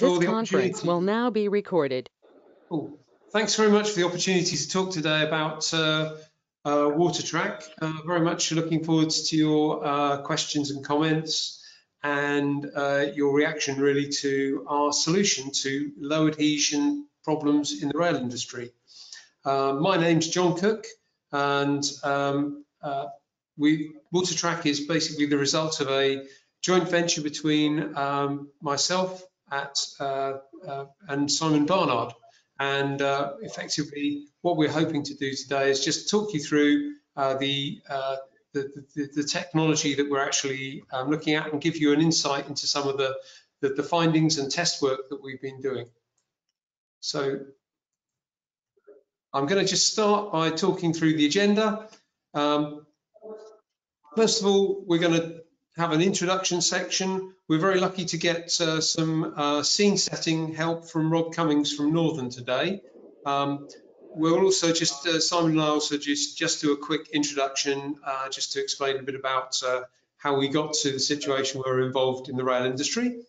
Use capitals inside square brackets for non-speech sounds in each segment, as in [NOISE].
This conference will now be recorded. Cool. Thanks very much for the opportunity to talk today about uh, uh, Water-Trak. Uh, very much looking forward to your uh, questions and comments and uh, your reaction really to our solution to low adhesion problems in the rail industry. Uh, my name's John Cooke and um, we, Water-Trak is basically the result of a joint venture between um, myself at uh, uh, and Simon Barnard. And uh, effectively, what we're hoping to do today is just talk you through the, the, the, the technology that we're actually um, looking at and give you an insight into some of the, the, the findings and test work that we've been doing. So I'm going to just start by talking through the agenda. Um, first of all, we're going to have an introduction section. We're very lucky to get uh, some uh, scene setting help from Rob Cummings from Northern today. Um, we'll also just, uh, Simon and I also just, just do a quick introduction uh, just to explain a bit about uh, how we got to the situation where we're involved in the rail industry.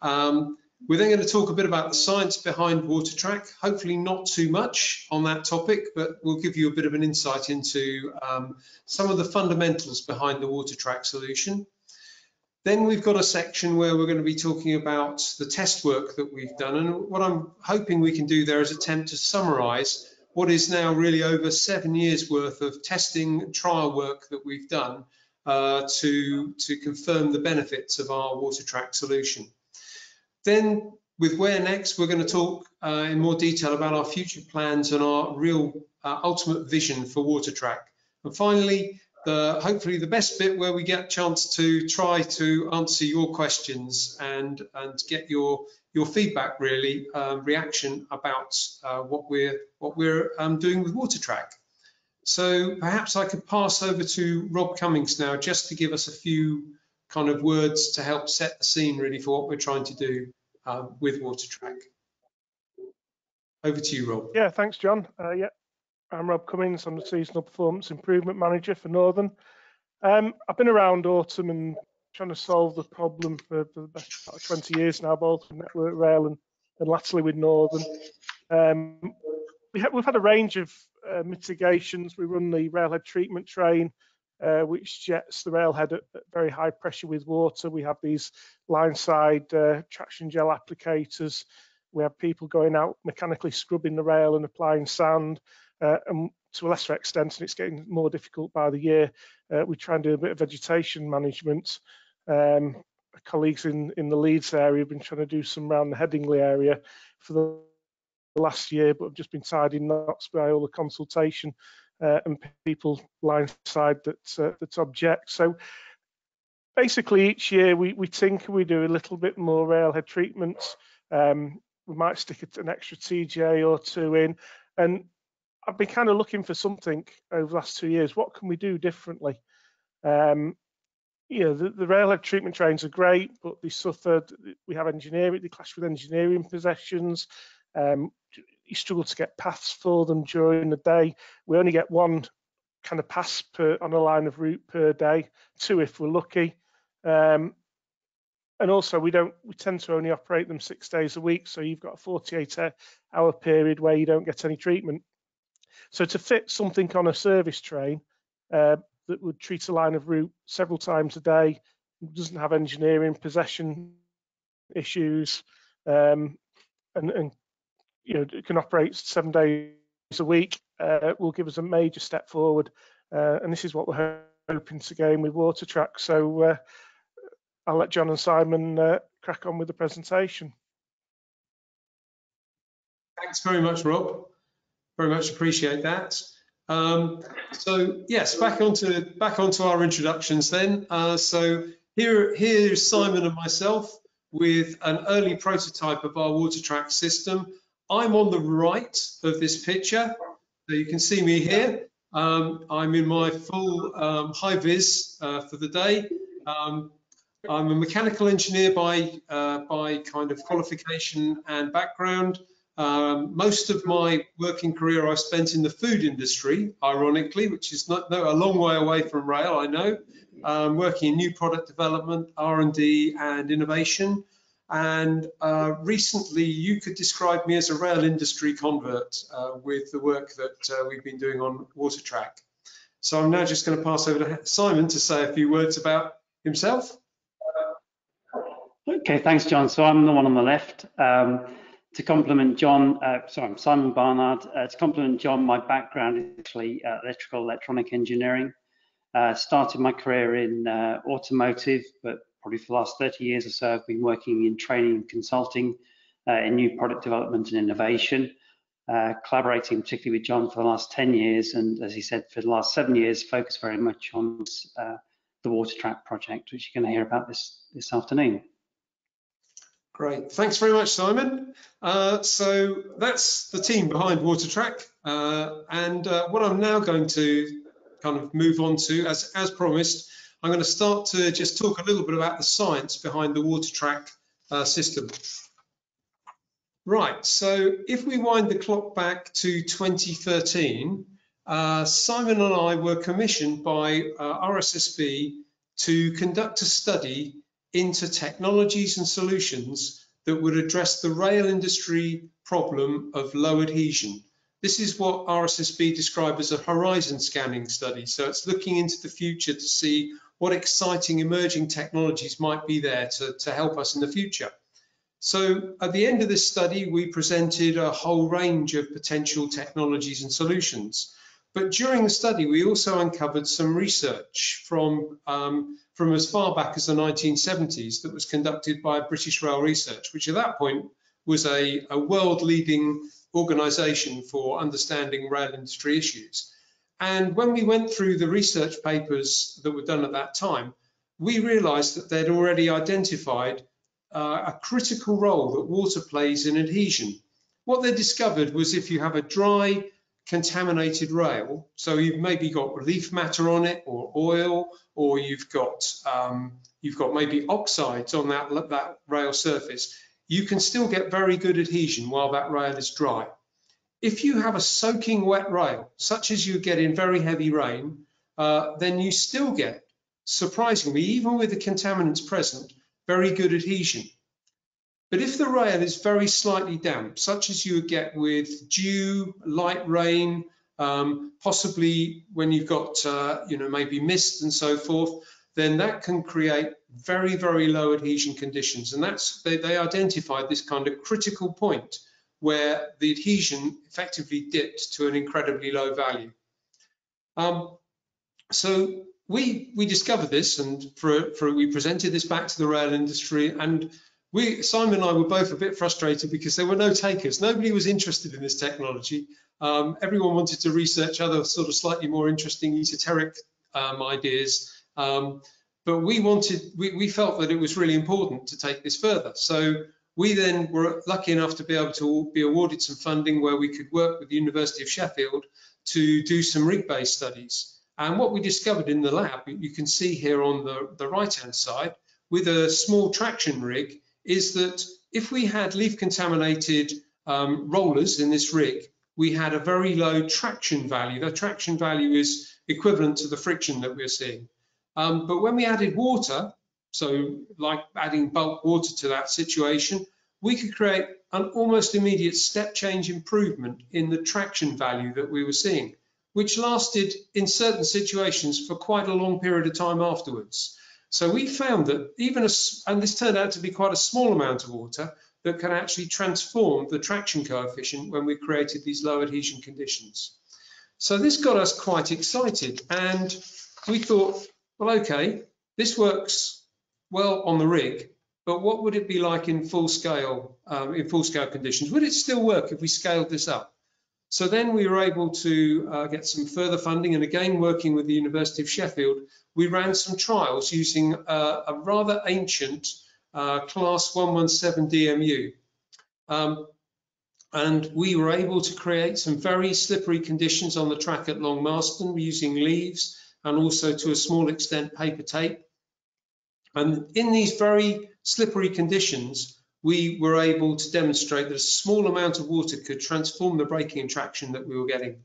Um, we're then going to talk a bit about the science behind Water-Trak, hopefully not too much on that topic, but we'll give you a bit of an insight into um, some of the fundamentals behind the Water-Trak solution. Then we've got a section where we're going to be talking about the test work that we've done. And what I'm hoping we can do there is attempt to summarize what is now really over seven years worth of testing trial work that we've done uh, to, to confirm the benefits of our Water-Trak solution. Then with Where Next, we're going to talk uh, in more detail about our future plans and our real uh, ultimate vision for Water-Trak. And finally, the hopefully the best bit where we get a chance to try to answer your questions and and get your your feedback really um, reaction about uh, what we're what we're um, doing with Water-Trak. So perhaps I could pass over to Rob Cummings now just to give us a few kind of words to help set the scene really for what we're trying to do um, with Water-Trak. Over to you, Rob. Yeah, thanks, John. Uh, yeah, I'm Rob Cummings. I'm the Seasonal Performance Improvement Manager for Northern. Um, I've been around autumn and trying to solve the problem for, for the best part of 20 years now, both with Network Rail and, and latterly with Northern. Um, we have, had a range of uh, mitigations. We run the railhead treatment train, uh, which jets the railhead at, at, very high pressure with water. We have these line side uh, traction gel applicators. We have people going out mechanically scrubbing the rail and applying sand uh, and to a lesser extent, and it's getting more difficult by the year, uh, we try and do a bit of vegetation management. Um, colleagues in, in the Leeds area have been trying to do some around the Headingley area for the last year, but have just been tied in knots by all the consultation uh, and people line side that, uh, that object. So basically each year we, we tinker, we do a little bit more railhead treatments. Um, we might stick an extra TGA or two in and I've been kind of looking for something over the last two years. What can we do differently? Um, you know, the, the railhead treatment trains are great, but they suffered. We have engineering, they clash with engineering possessions. Um, you struggle to get paths for them during the day. We only get one kind of pass per on a line of route per day, two if we're lucky. Um, and also we don't we tend to only operate them six days a week, so you've got a 48 hour period where you don't get any treatment. So to fit something on a service train uh, that would treat a line of route several times a day, doesn't have engineering possession issues, um, and, and, you know can operate seven days a week, uh, will give us a major step forward. Uh, and this is what we're hoping to gain with water Water-Trak. So uh, I'll let John and Simon uh, crack on with the presentation. Thanks very much, Rob very much appreciate that. Um, so yes, back onto back onto our introductions then. Uh, so here here's Simon and myself with an early prototype of our Water-Trak system. I'm on the right of this picture, so you can see me here. Um, I'm in my full um, high vis uh, for the day. Um, I'm a mechanical engineer by uh, by kind of qualification and background. Um, most of my working career I spent in the food industry, ironically, which is not no, a long way away from rail, I know, um, working in new product development, R&D and innovation. And uh, recently, you could describe me as a rail industry convert uh, with the work that uh, we've been doing on Water-Trak. So I'm now just going to pass over to Simon to say a few words about himself. Okay, thanks, John. So I'm the one on the left. Um, to complement John, uh, sorry, I'm Simon Barnard. Uh, to complement John, my background is actually uh, electrical electronic engineering. Uh, started my career in uh, automotive, but probably for the last 30 years or so, I've been working in training and consulting uh, in new product development and innovation, collaborating particularly with John for the last 10 years. And as he said, for the last seven years, focused very much on the Water-Trak project, which you're going to hear about this, this afternoon. Great, thanks very much, Simon. Uh, so that's the team behind Water-Trak. Uh, and uh, what I'm now going to kind of move on to, as, as promised, I'm going to start to just talk a little bit about the science behind the Water-Trak uh, system. Right, so if we wind the clock back to 2013, uh, Simon and I were commissioned by uh, RSSB to conduct a study into technologies and solutions that would address the rail industry problem of low adhesion. This is what RSSB described as a horizon scanning study. So it's looking into the future to see what exciting emerging technologies might be there to, to help us in the future. So at the end of this study, we presented a whole range of potential technologies and solutions. But during the study, we also uncovered some research from um, from as far back as the 1970s that was conducted by British Rail Research, which at that point was a, a world leading organization for understanding rail industry issues. And when we went through the research papers that were done at that time, we realized that they'd already identified uh, a critical role that water plays in adhesion. What they discovered was if you have a dry, contaminated rail. So you've maybe got leaf matter on it or oil, or you've got um, you've got maybe oxides on that, that rail surface. You can still get very good adhesion while that rail is dry. If you have a soaking wet rail, such as you get in very heavy rain, uh, then you still get, surprisingly, even with the contaminants present, very good adhesion. But if the rail is very slightly damp, such as you would get with dew, light rain, um, possibly when you've got, uh, you know, maybe mist and so forth, then that can create very, very low adhesion conditions. And that's, they, they identified this kind of critical point where the adhesion effectively dipped to an incredibly low value. Um, so we we discovered this and for, for we presented this back to the rail industry and we, Simon and I were both a bit frustrated because there were no takers. Nobody was interested in this technology. Um, everyone wanted to research other sort of slightly more interesting esoteric um, ideas. Um, but we wanted, we, we felt that it was really important to take this further. So we then were lucky enough to be able to be awarded some funding where we could work with the University of Sheffield to do some rig-based studies. And what we discovered in the lab, you can see here on the, the right-hand side, with a small traction rig, is that if we had leaf contaminated um, rollers in this rig, we had a very low traction value. The traction value is equivalent to the friction that we're seeing. Um, but when we added water, so like adding bulk water to that situation, we could create an almost immediate step change improvement in the traction value that we were seeing, which lasted in certain situations for quite a long period of time afterwards. So we found that even, a, and this turned out to be quite a small amount of water, that can actually transform the traction coefficient when we created these low adhesion conditions. So this got us quite excited and we thought, well, okay, this works well on the rig, but what would it be like in full scale, um, in full scale conditions? Would it still work if we scaled this up? So then we were able to uh, get some further funding and again working with the University of Sheffield, we ran some trials using uh, a rather ancient uh, class 117 DMU. Um, and we were able to create some very slippery conditions on the track at Long Marston using leaves and also to a small extent paper tape. And in these very slippery conditions, we were able to demonstrate that a small amount of water could transform the braking and traction that we were getting.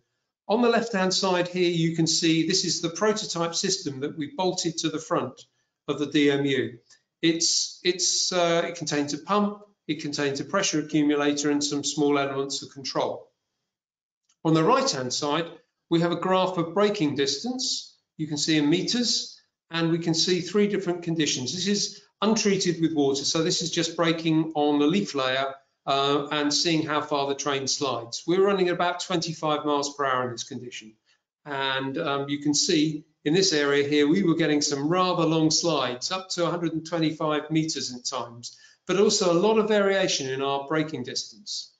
On the left-hand side here, you can see this is the prototype system that we bolted to the front of the DMU. It's, it's, uh, it contains a pump, it contains a pressure accumulator and some small elements of control. On the right-hand side, we have a graph of braking distance. You can see in meters, and we can see three different conditions. This is untreated with water, so this is just braking on the leaf layer uh, and seeing how far the train slides. We're running at about 25 miles per hour in this condition. And um, you can see in this area here, we were getting some rather long slides, up to 125 meters in times, but also a lot of variation in our braking distance.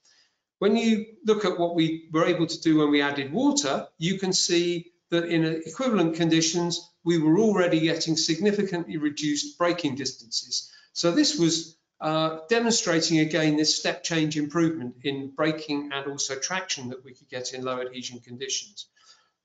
When you look at what we were able to do when we added water, you can see that in equivalent conditions, we were already getting significantly reduced braking distances. So this was uh, demonstrating again this step change improvement in braking and also traction that we could get in low adhesion conditions.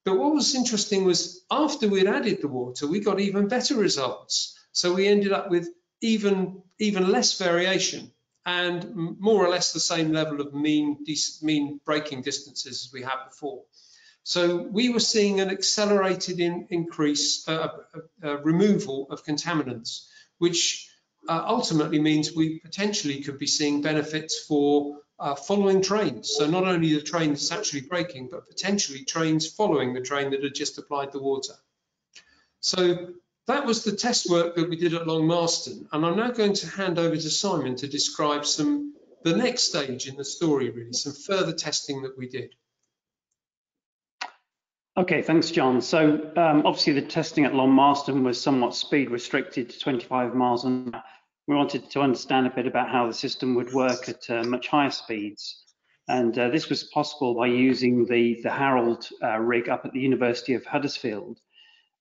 But what was interesting was after we'd added the water, we got even better results. So we ended up with even, even less variation and more or less the same level of mean, mean braking distances as we had before. So we were seeing an accelerated in, increase, uh, uh, uh, removal of contaminants, which uh, ultimately means we potentially could be seeing benefits for uh, following trains. So not only the train that's actually braking, but potentially trains following the train that had just applied the water. So that was the test work that we did at Long Marston. And I'm now going to hand over to Simon to describe some the next stage in the story, really, some further testing that we did. Okay, thanks, John. So um, obviously the testing at Long Marston was somewhat speed restricted to 25 miles an hour we wanted to understand a bit about how the system would work at uh, much higher speeds. And uh, this was possible by using the, the HAROLD uh, rig up at the University of Huddersfield.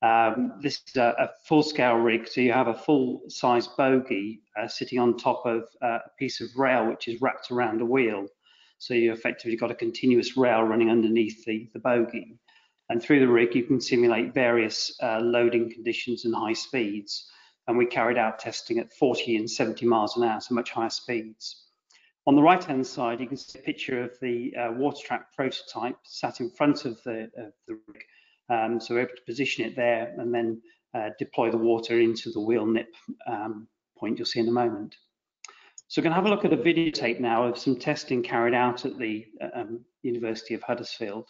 Um, this is a, a full-scale rig, so you have a full-size bogie uh, sitting on top of uh, a piece of rail which is wrapped around a wheel. So you effectively got a continuous rail running underneath the, the bogie. And through the rig, you can simulate various uh, loading conditions and high speeds and we carried out testing at 40 and 70 miles an hour, so much higher speeds. On the right-hand side, you can see a picture of the uh, Water-Trak prototype sat in front of the, uh, the rig. Um, so we're able to position it there and then uh, deploy the water into the wheel nip um, point you'll see in a moment. So we're going to have a look at a videotape now of some testing carried out at the uh, um, University of Huddersfield.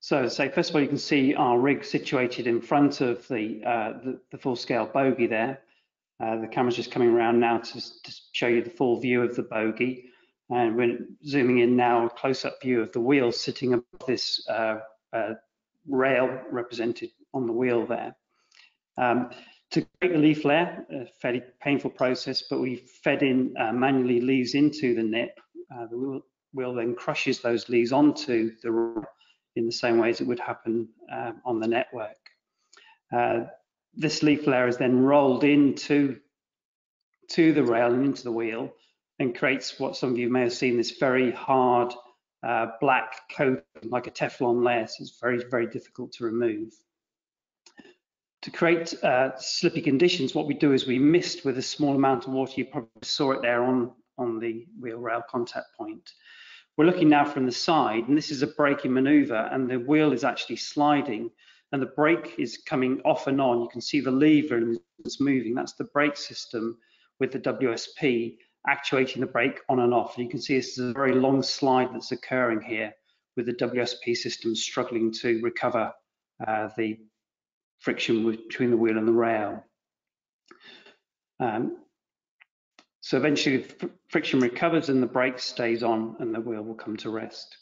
So, say first of all, you can see our rig situated in front of the, uh, the, the full-scale bogie there. Uh, the camera's just coming around now to, to, show you the full view of the bogie. And we're zooming in now, a close-up view of the wheel sitting above this uh, uh rail represented on the wheel there. Um, to create the leaf layer, a fairly painful process, but we fed in uh, manually leaves into the nip. Uh, the wheel, wheel, then crushes those leaves onto the in the same way as it would happen um, on the network. Uh, this leaf layer is then rolled into to the rail and into the wheel and creates what some of you may have seen, this very hard uh, black coat like a Teflon layer. So it's very, very difficult to remove. To create uh, slippy conditions, what we do is we mist with a small amount of water. You probably saw it there on, on the wheel rail contact point. We're looking now from the side, and this is a braking maneuver, and the wheel is actually sliding, and the brake is coming off and on. You can see the lever and it's moving. That's the brake system with the WSP actuating the brake on and off. And you can see this is a very long slide that's occurring here with the WSP system struggling to recover uh, the friction between the wheel and the rail. Um, so eventually the friction recovers and the brake stays on and the wheel will come to rest.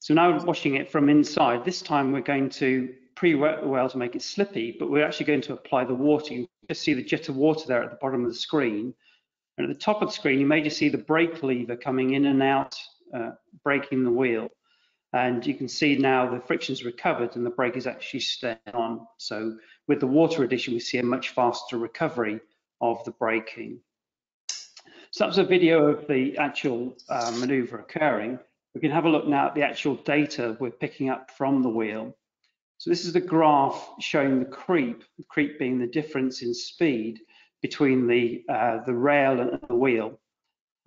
So now washing it from inside, this time we're going to pre-wet the wheel to make it slippy, but we're actually going to apply the water. You can just see the jet of water there at the bottom of the screen. And at the top of the screen, you may just see the brake lever coming in and out, uh, braking the wheel. And you can see now the friction's recovered and the brake is actually staying on. So with the water addition, we see a much faster recovery of the braking. So that was a video of the actual uh, maneuver occurring. We can have a look now at the actual data we're picking up from the wheel. So this is the graph showing the creep, the creep being the difference in speed between the, uh, the rail and the wheel.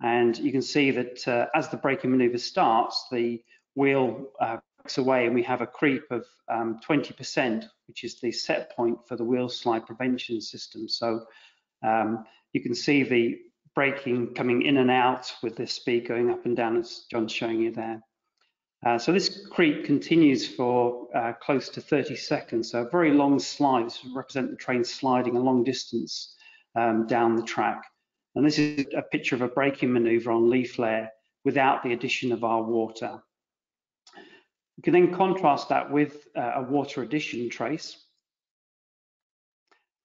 And you can see that uh, as the braking maneuver starts, the wheel uh, breaks away and we have a creep of um, 20%, which is the set point for the wheel slide prevention system. So um, you can see the braking coming in and out with this speed going up and down as John's showing you there. Uh, so this creep continues for uh, close to 30 seconds, so a very long slide. to represent the train sliding a long distance um, down the track. And this is a picture of a braking maneuver on leaf layer without the addition of our water. We can then contrast that with uh, a water addition trace.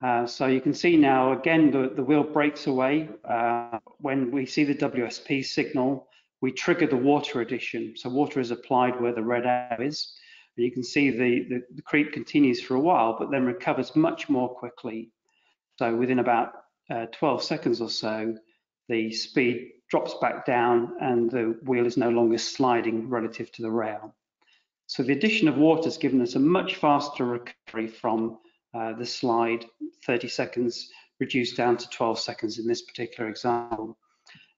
Uh, so you can see now, again, the, the wheel breaks away. Uh, when we see the WSP signal, we trigger the water addition. So water is applied where the red arrow is. And you can see the, the, the, creep continues for a while, but then recovers much more quickly. So within about uh, 12 seconds or so, the speed drops back down and the wheel is no longer sliding relative to the rail. So the addition of water has given us a much faster recovery from uh, the slide, 30 seconds reduced down to 12 seconds in this particular example.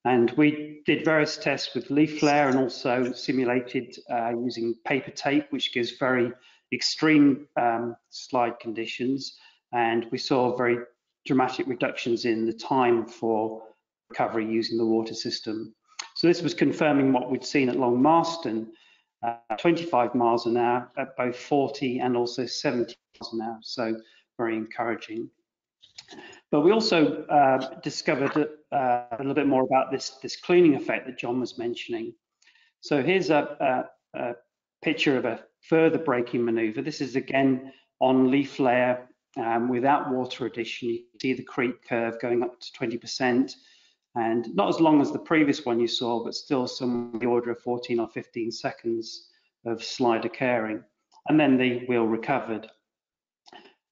And we did various tests with leaf layer and also simulated uh, using paper tape, which gives very extreme um, slide conditions. And we saw very dramatic reductions in the time for recovery using the water system. So this was confirming what we'd seen at Long Marston, uh, 25 miles an hour at both 40 and also 70 So very encouraging. But we also uh, discovered uh, a little bit more about this, this cleaning effect that John was mentioning. So here's a, a, a picture of a further braking maneuver. This is again on leaf layer um, without water addition. You see the creep curve going up to 20% and not as long as the previous one you saw, but still some the order of 14 or 15 seconds of slide occurring. And then the wheel recovered.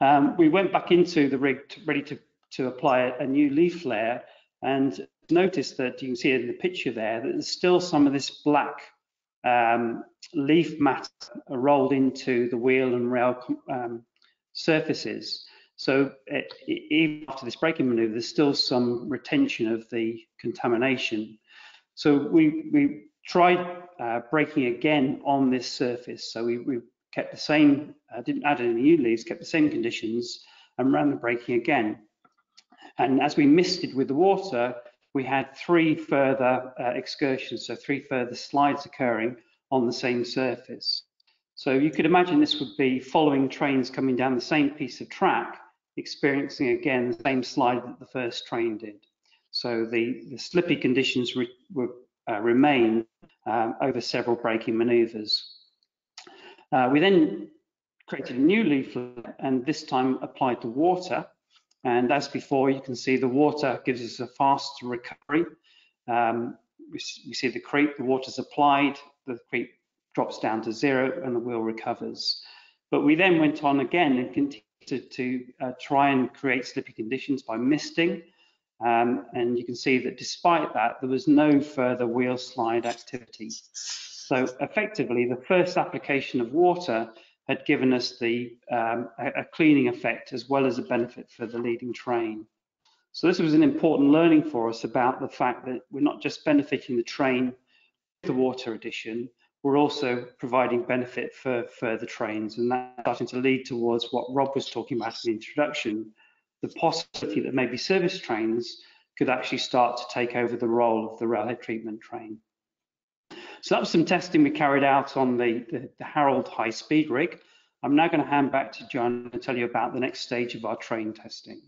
Um, we went back into the rig to, ready to, to apply a, new leaf layer and noticed that you can see in the picture there that there's still some of this black um, leaf matter rolled into the wheel and rail um, surfaces. So it, even after this braking maneuver, there's still some retention of the contamination. So we, we tried uh, braking again on this surface. So we, we kept the same, uh, didn't add any new leaves, kept the same conditions and ran the braking again. And as we misted with the water, we had three further uh, excursions, so three further slides occurring on the same surface. So you could imagine this would be following trains coming down the same piece of track, experiencing again the same slide that the first train did. So the, the slippy conditions re, were, uh, remain um, over several braking maneuvers. Uh, we then created a new leaflet and this time applied the water. And as before, you can see the water gives us a fast recovery. Um, we, we, see the creep, the water's applied, the creep drops down to zero and the wheel recovers. But we then went on again and continued to, to uh, try and create slippy conditions by misting. Um, and you can see that despite that, there was no further wheel slide activity. So effectively, the first application of water had given us the um, a, cleaning effect as well as a benefit for the leading train. So this was an important learning for us about the fact that we're not just benefiting the train with the water addition, we're also providing benefit for further trains and that's starting to lead towards what Rob was talking about in the introduction, the possibility that maybe service trains could actually start to take over the role of the railhead treatment train. So that was some testing we carried out on the, the, the HAROLD high speed rig. I'm now going to hand back to John to tell you about the next stage of our train testing.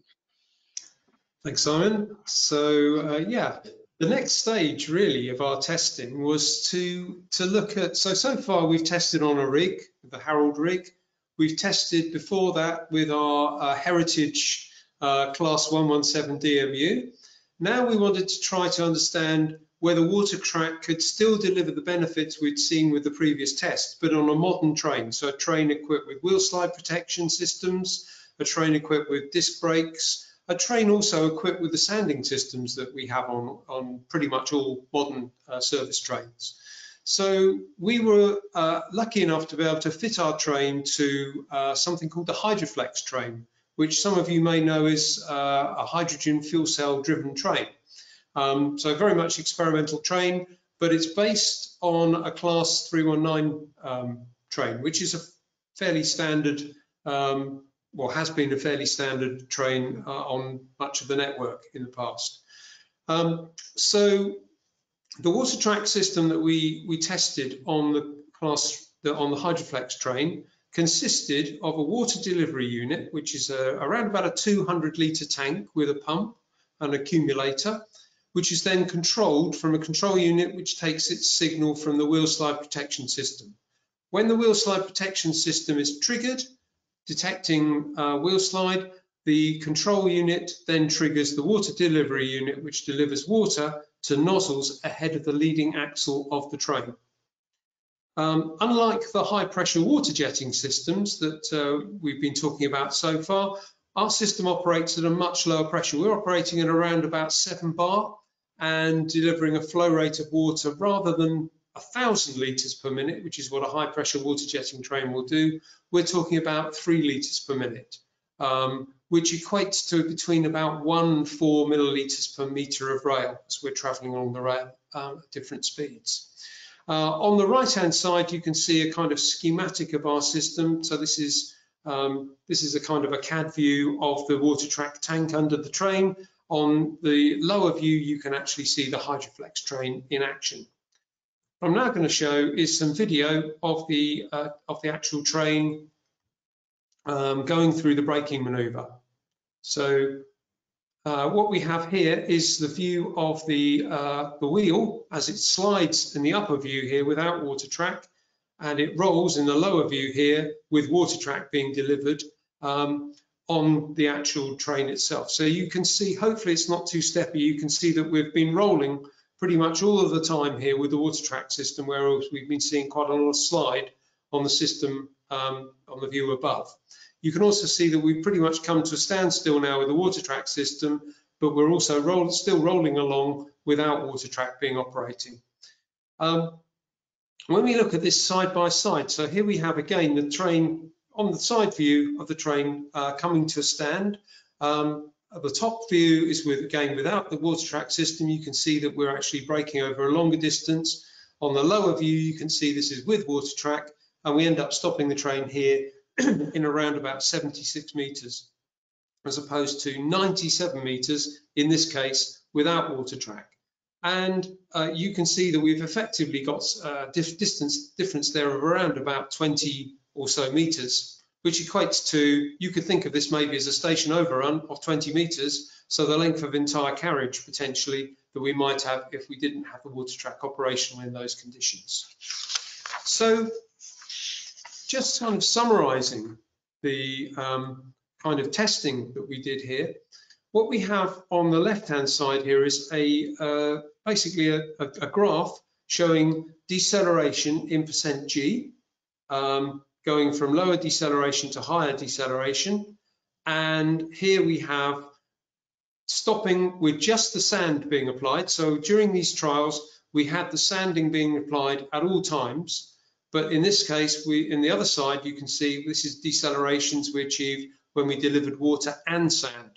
Thanks, Simon. So uh, yeah, the next stage really of our testing was to to look at so so far we've tested on a rig the HAROLD rig we've tested before that with our uh, heritage uh, class 117 DMU now we wanted to try to understand whether Water-Trak could still deliver the benefits we'd seen with the previous test but on a modern train so a train equipped with wheel slide protection systems a train equipped with disc brakes a train also equipped with the sanding systems that we have on, on pretty much all modern uh, service trains. So we were uh, lucky enough to be able to fit our train to uh, something called the Hydroflex train, which some of you may know is uh, a hydrogen fuel cell driven train. Um, so very much experimental train, but it's based on a class 319 um, train, which is a fairly standard, um, well, has been a fairly standard train uh, on much of the network in the past. Um, so the Water-Trak system that we, we tested on the class, the, on the Hydroflex train consisted of a water delivery unit, which is a, around about a 200 litre tank with a pump and accumulator, which is then controlled from a control unit which takes its signal from the wheel slide protection system. When the wheel slide protection system is triggered, detecting uh, wheel slide, the control unit then triggers the water delivery unit, which delivers water to nozzles ahead of the leading axle of the train. Um, unlike the high pressure water jetting systems that uh, we've been talking about so far, our system operates at a much lower pressure. We're operating at around about seven bar and delivering a flow rate of water rather than a thousand litres per minute, which is what a high pressure water jetting train will do. We're talking about three litres per minute, um, which equates to between about one four millilitres per metre of rail as we're travelling along the rail um, at different speeds. Uh, on the right hand side, you can see a kind of schematic of our system. So this is um, this is a kind of a CAD view of the Water-Trak tank under the train. On the lower view, you can actually see the Hydroflex train in action. What I'm now going to show is some video of the uh, of the actual train um, going through the braking maneuver. So uh, what we have here is the view of the, uh, the wheel as it slides in the upper view here without Water-Trak and it rolls in the lower view here with Water-Trak being delivered um, on the actual train itself. So you can see, hopefully it's not too steppy, you can see that we've been rolling pretty much all of the time here with the Water-Trak system, whereas we've been seeing quite a lot of slide on the system um, on the view above. You can also see that we've pretty much come to a standstill now with the Water-Trak system, but we're also roll, still rolling along without Water-Trak being operating. Um, when we look at this side by side, so here we have again the train on the side view of the train uh, coming to a stand. Um, the top view is with again without the Water-Trak system. You can see that we're actually braking over a longer distance. On the lower view, you can see this is with water track, and we end up stopping the train here [CLEARS THROAT] in around about 76 meters, as opposed to 97 meters in this case without Water-Trak. And uh, you can see that we've effectively got uh, dif distance difference there of around about 20 or so meters, which equates to, you could think of this maybe as a station overrun of 20 meters, so the length of entire carriage potentially that we might have if we didn't have the Water-Trak operational in those conditions. So just kind of summarizing the um, kind of testing that we did here, what we have on the left-hand side here is a uh, basically a, a, a, graph showing deceleration in percent G, um, going from lower deceleration to higher deceleration. And here we have stopping with just the sand being applied. So during these trials, we had the sanding being applied at all times. But in this case, we in the other side, you can see this is decelerations we achieved when we delivered water and sand.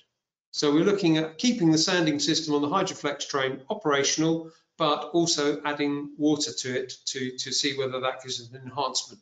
So we're looking at keeping the sanding system on the Hydroflex train operational, but also adding water to it to, to see whether that gives an enhancement.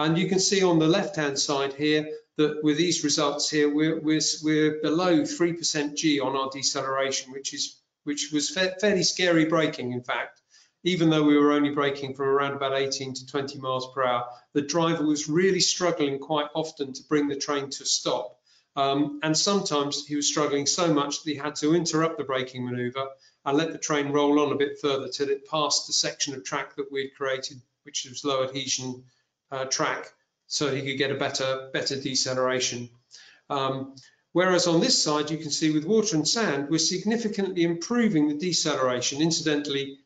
And you can see on the left-hand side here that with these results here, we're, we're, we're below 3% G on our deceleration, which is which was fa fairly scary braking, in fact even though we were only braking from around about 18 to 20 miles per hour, the driver was really struggling quite often to bring the train to a stop. Um, and sometimes he was struggling so much that he had to interrupt the braking maneuver and let the train roll on a bit further till it passed the section of track that we'd created, which was low adhesion uh, track, so he could get a better, better deceleration. Um, Whereas on this side, you can see with water and sand, we're significantly improving the deceleration. Incidentally,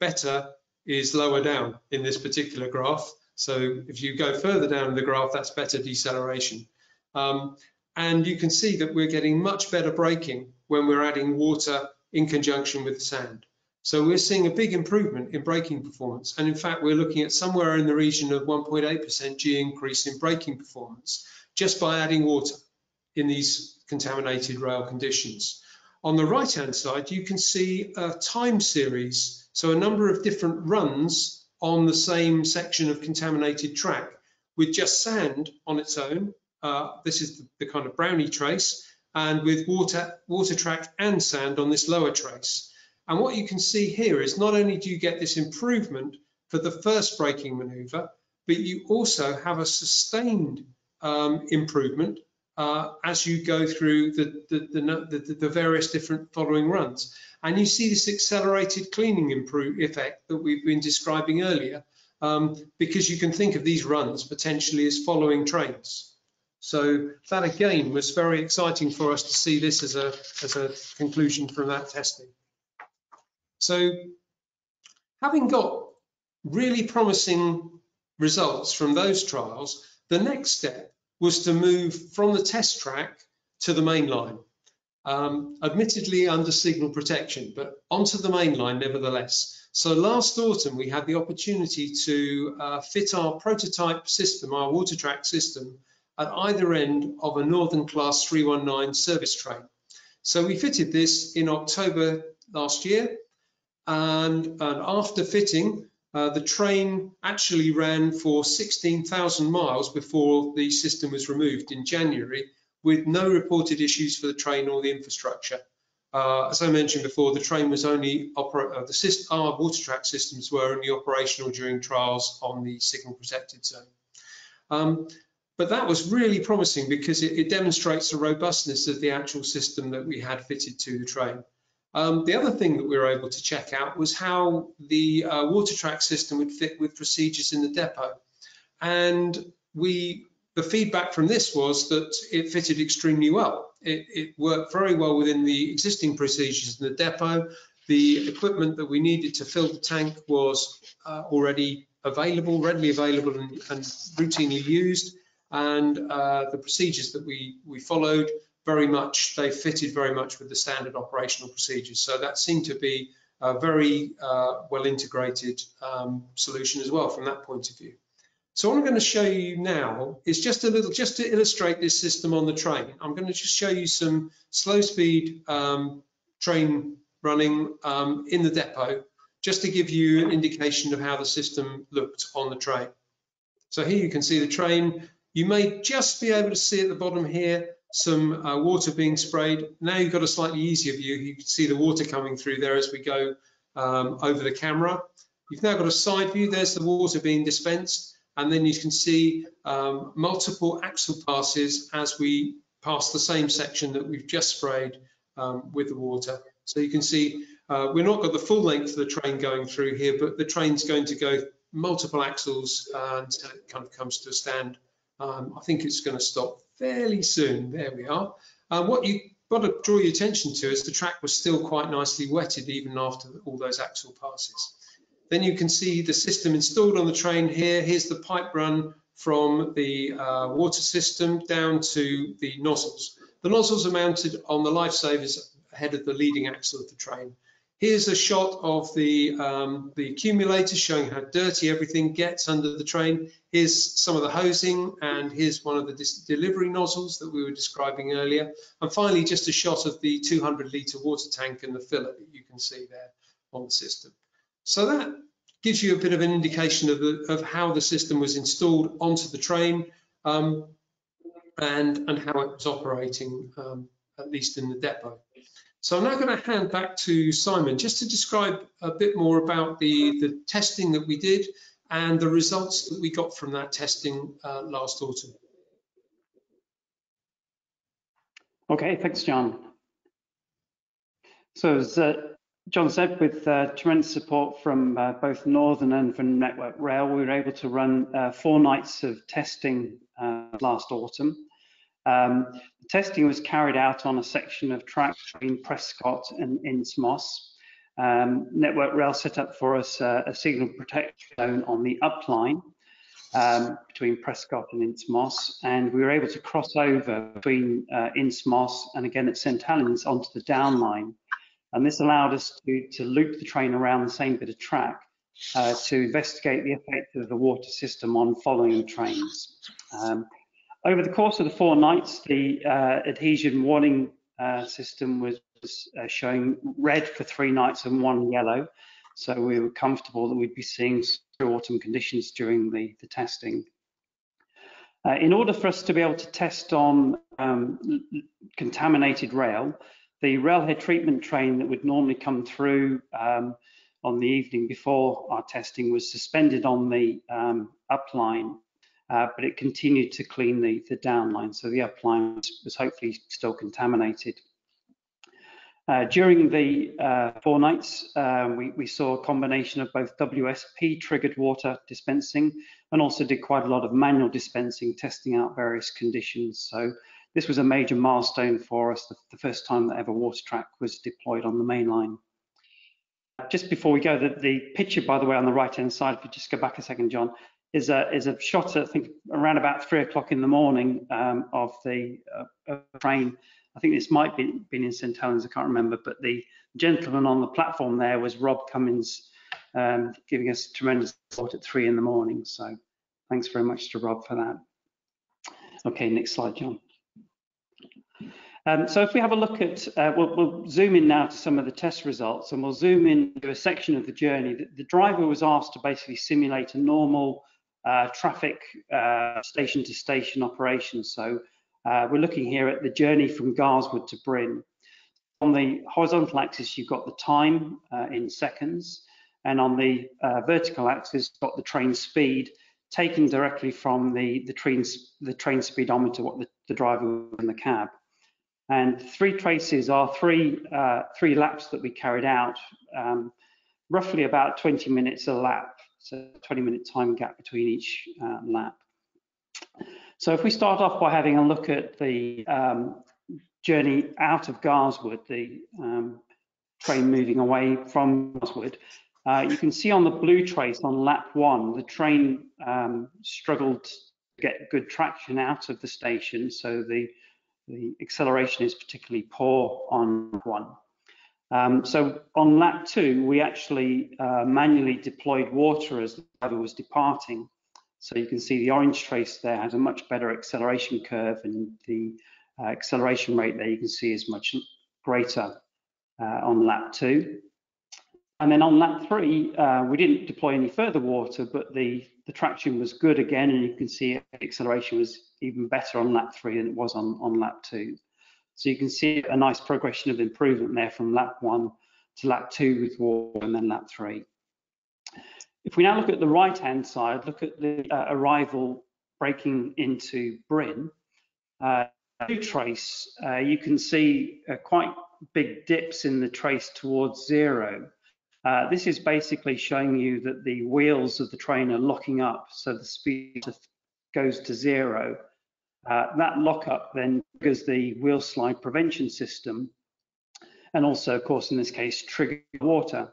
better is lower down in this particular graph. So if you go further down the graph, that's better deceleration. Um, and you can see that we're getting much better braking when we're adding water in conjunction with the sand. So we're seeing a big improvement in braking performance. And in fact, we're looking at somewhere in the region of 1.8% G increase in braking performance just by adding water in these contaminated rail conditions. On the right-hand side, you can see a time series so a number of different runs on the same section of contaminated track. with just sand on its own. Uh, this is the, the, kind of brownie trace, and with water, Water-Trak and sand on this lower trace. And what you can see here is not only do you get this improvement for the first braking maneuver, but you also have a sustained um, improvement uh, as you go through the the, the, the, various different following runs. And you see this accelerated cleaning improve effect that we've been describing earlier, um, because you can think of these runs potentially as following trains. So that again was very exciting for us to see this as a, as a conclusion from that testing. So having got really promising results from those trials, the next step was to move from the test track to the main line. Um, admittedly under signal protection, but onto the main line nevertheless. So last autumn, we had the opportunity to uh, fit our prototype system, our Water-Trak system, at either end of a Northern Class 319 service train. So we fitted this in October last year, and, and after fitting, uh, the train actually ran for 16,000 miles before the system was removed in January with no reported issues for the train or the infrastructure. Uh, as I mentioned before, the train was only uh, the system, our Water-Trak systems were only operational during trials on the signal protected zone. Um, but that was really promising because it, it, demonstrates the robustness of the actual system that we had fitted to the train. Um, the other thing that we were able to check out was how the uh, Water-Trak system would fit with procedures in the depot. And we, the feedback from this was that it fitted extremely well. It, it worked very well within the existing procedures in the depot. The equipment that we needed to fill the tank was uh, already available, readily available and, and routinely used. And uh, the procedures that we, we followed very much, they fitted very much with the standard operational procedures. So that seemed to be a very uh, well integrated um, solution as well from that point of view. So what I'm going to show you now is just a little, just to illustrate this system on the train. I'm going to just show you some slow speed um, train running um, in the depot, just to give you an indication of how the system looked on the train. So here you can see the train. You may just be able to see at the bottom here some uh, water being sprayed. Now you've got a slightly easier view. You can see the water coming through there as we go um, over the camera. You've now got a side view. There's the water being dispensed. And then you can see um, multiple axle passes as we pass the same section that we've just sprayed um, with the water. So you can see uh, we're not got the full length of the train going through here, but the train's going to go multiple axles uh, until it kind of comes to a stand. Um, I think it's going to stop fairly soon. There we are. Uh, what you got to draw your attention to is the track was still quite nicely wetted even after all those axle passes. Then you can see the system installed on the train here. Here's the pipe run from the uh, water system down to the nozzles. The nozzles are mounted on the lifesavers ahead of the leading axle of the train. Here's a shot of the, um, the accumulator showing how dirty everything gets under the train. Here's some of the hosing and here's one of the delivery nozzles that we were describing earlier. And finally, just a shot of the 200 litre water tank and the filler that you can see there on the system. So that gives you a bit of an indication of, the, of how the system was installed onto the train um, and, and how it was operating, um, at least in the depot. So I'm now going to hand back to Simon just to describe a bit more about the, the testing that we did and the results that we got from that testing uh, last autumn. Okay, thanks, John. So as uh, John said, with uh, tremendous support from uh, both Northern and from Network Rail, we were able to run uh, four nights of testing uh, last autumn. Um, testing was carried out on a section of track between Prescot and Ince Um, Network Rail set up for us uh, a signal protection zone on the upline um, between Prescot and Ince and we were able to cross over between uh, and again at St Helens onto the downline. And this allowed us to, to loop the train around the same bit of track uh, to investigate the effect of the water system on following trains. Um, over the course of the four nights, the uh, adhesion warning uh, system was uh, showing red for three nights and one yellow. So we were comfortable that we'd be seeing through autumn conditions during the, the testing. Uh, in order for us to be able to test on um, contaminated rail, the railhead treatment train that would normally come through um, on the evening before our testing was suspended on the um, upline, uh, but it continued to clean the, the downline. So the upline was, was hopefully still contaminated. Uh, during the uh, four nights, um, we, we, saw a combination of both WSP triggered water dispensing and also did quite a lot of manual dispensing, testing out various conditions. So this was a major milestone for us, the, the first time that ever Water-Trak was deployed on the main line. Just before we go, the, the picture, by the way, on the right-hand side, if you just go back a second, John, is a, is a shot, I think, around about three o'clock in the morning um, of the uh, train I think this might be been in St Helens, I can't remember, but the gentleman on the platform there was Rob Cummins, um, giving us tremendous support at three in the morning. So thanks very much to Rob for that. Okay, next slide, John. Um, so if we have a look at, uh, we'll, we'll, zoom in now to some of the test results and we'll zoom in to a section of the journey. The, the driver was asked to basically simulate a normal uh, traffic uh, station to station operation. So uh, we're looking here at the journey from Garswood to Bryn. On the horizontal axis, you've got the time uh, in seconds, and on the vertical axis, got the train speed taken directly from the, the, train, the train speedometer, what the, the driver was in the cab. And three traces are three, uh, three laps that we carried out, um, roughly about 20 minutes a lap, so 20 minute time gap between each uh, lap. So if we start off by having a look at the um, journey out of Garswood, the um, train moving away from Garswood, uh, you can see on the blue trace on lap one, the train um, struggled to get good traction out of the station, so the, the acceleration is particularly poor on one. Um, so on lap two, we actually uh, manually deployed water as the driver was departing. So you can see the orange trace there has a much better acceleration curve and the uh, acceleration rate there you can see is much greater uh, on lap two. And then on lap three, uh, we didn't deploy any further water, but the, the traction was good again, and you can see acceleration was even better on lap three than it was on, on lap two. So you can see a nice progression of improvement there from lap one to lap two with water and then lap three. If we now look at the right-hand side, look at the uh, arrival braking into Bryn, uh, trace, uh, you can see uh, quite big dips in the trace towards zero. Uh, this is basically showing you that the wheels of the train are locking up, so the speed goes to zero. Uh, that lockup then triggers the wheel slide prevention system, and also, of course, in this case, trigger water.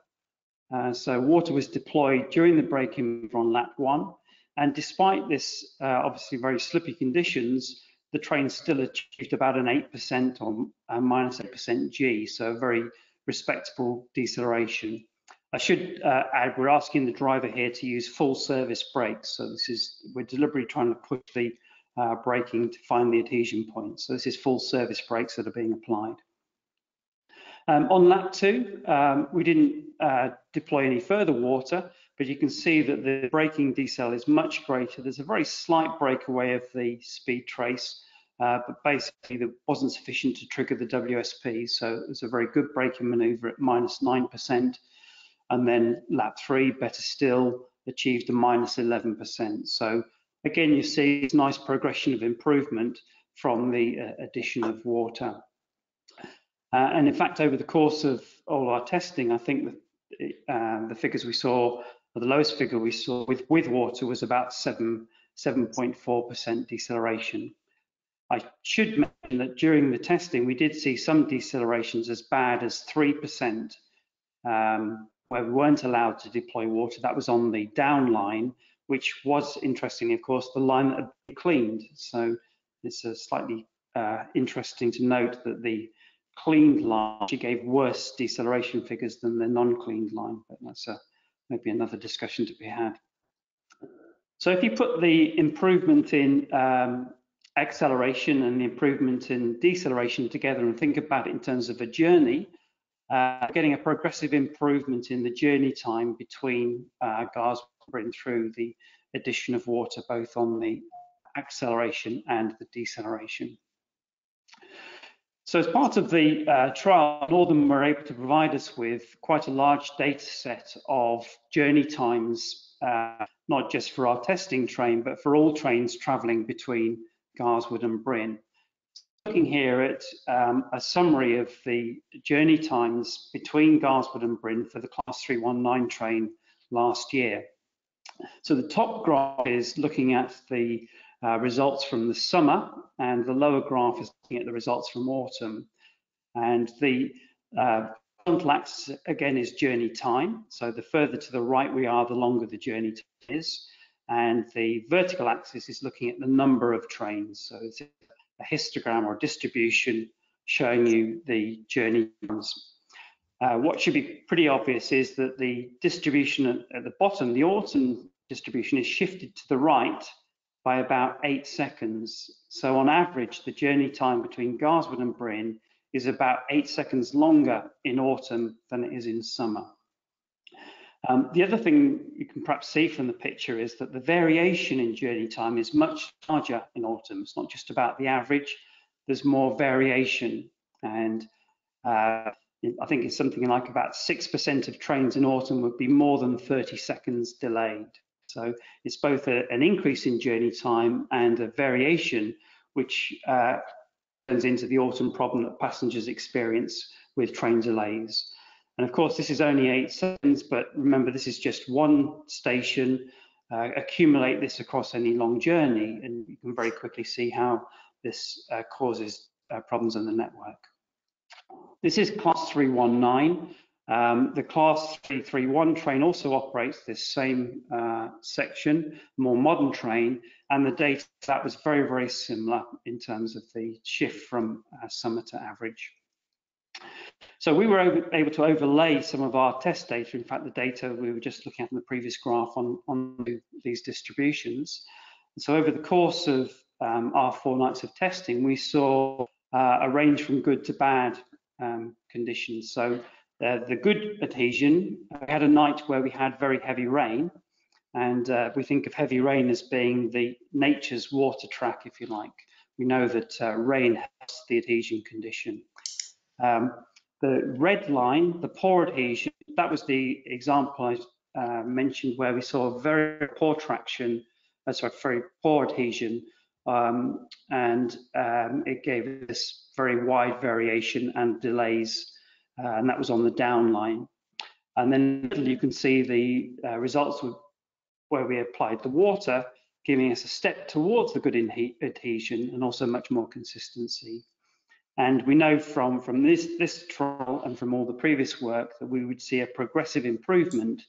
Uh, so water was deployed during the break-in on lap one. And despite this uh, obviously very slippy conditions, the train still achieved about an 8% or uh, minus 8% G, so a very respectable deceleration. I should uh, add, we're asking the driver here to use full service brakes. So this is, we're deliberately trying to push the uh, braking to find the adhesion point. So this is full service brakes that are being applied. Um, on lap two, um, we didn't uh, deploy any further water, but you can see that the braking decel is much greater. There's a very slight breakaway of the speed trace, uh, but basically that wasn't sufficient to trigger the WSP. So it was a very good braking maneuver at minus 9%. And then lap three, better still, achieved a minus 11%. So again, you see this nice progression of improvement from the uh, addition of water. Uh, and in fact, over the course of all our testing, I think uh, the figures we saw, or the lowest figure we saw with, with water was about 7, 7.4% deceleration. I should mention that during the testing, we did see some decelerations as bad as 3%, um, where we weren't allowed to deploy water. That was on the down line, which was interesting, of course, the line that had been cleaned. So it's a slightly uh, interesting to note that the cleaned line she gave worse deceleration figures than the non-cleaned line, but that's a, maybe another discussion to be had. So if you put the improvement in um, acceleration and the improvement in deceleration together and think about it in terms of a journey, uh, getting a progressive improvement in the journey time between uh, Garswood through the addition of water both on the acceleration and the deceleration. So as part of the uh, trial, Northern were able to provide us with quite a large data set of journey times, uh, not just for our testing train, but for all trains travelling between Garswood and Bryn. Looking here at um, a summary of the journey times between Garswood and Bryn for the Class 319 train last year. So the top graph is looking at the uh, results from the summer, and the lower graph is looking at the results from autumn. And the uh, horizontal axis again is journey time. So the further to the right we are, the longer the journey time is. And the vertical axis is looking at the number of trains. So it's a histogram or distribution showing you the journey times. Uh, what should be pretty obvious is that the distribution at, at the bottom, the autumn distribution is shifted to the right by about eight seconds. So on average, the journey time between Garswood and Bryn is about eight seconds longer in autumn than it is in summer. Um, the other thing you can perhaps see from the picture is that the variation in journey time is much larger in autumn. It's not just about the average, there's more variation. And uh, I think it's something like about 6% of trains in autumn would be more than 30 seconds delayed. So it's both a, an increase in journey time and a variation, which uh, turns into the autumn problem that passengers experience with train delays. And of course, this is only eight seconds, but remember, this is just one station. Uh, accumulate this across any long journey, and you can very quickly see how this uh, causes uh, problems in the network. This is class 319. Um, the class 331 train also operates this same uh, section, more modern train, and the data that was very, very similar in terms of the shift from uh, summer to average. So we were able to overlay some of our test data, in fact, the data we were just looking at in the previous graph on, on these distributions. And so over the course of um, our four nights of testing, we saw uh, a range from good to bad um, conditions. So uh, the good adhesion, we had a night where we had very heavy rain, and uh, we think of heavy rain as being the nature's Water-Trak, if you like. We know that uh, rain helps the adhesion condition. Um, the red line, the poor adhesion, that was the example I uh, mentioned where we saw very poor traction, uh, sorry, very poor adhesion, um, and um, it gave this very wide variation and delays uh, and that was on the down line. And then you can see the uh, results where we applied the water, giving us a step towards the good adhesion and also much more consistency. And we know from, from this, this trial and from all the previous work that we would see a progressive improvement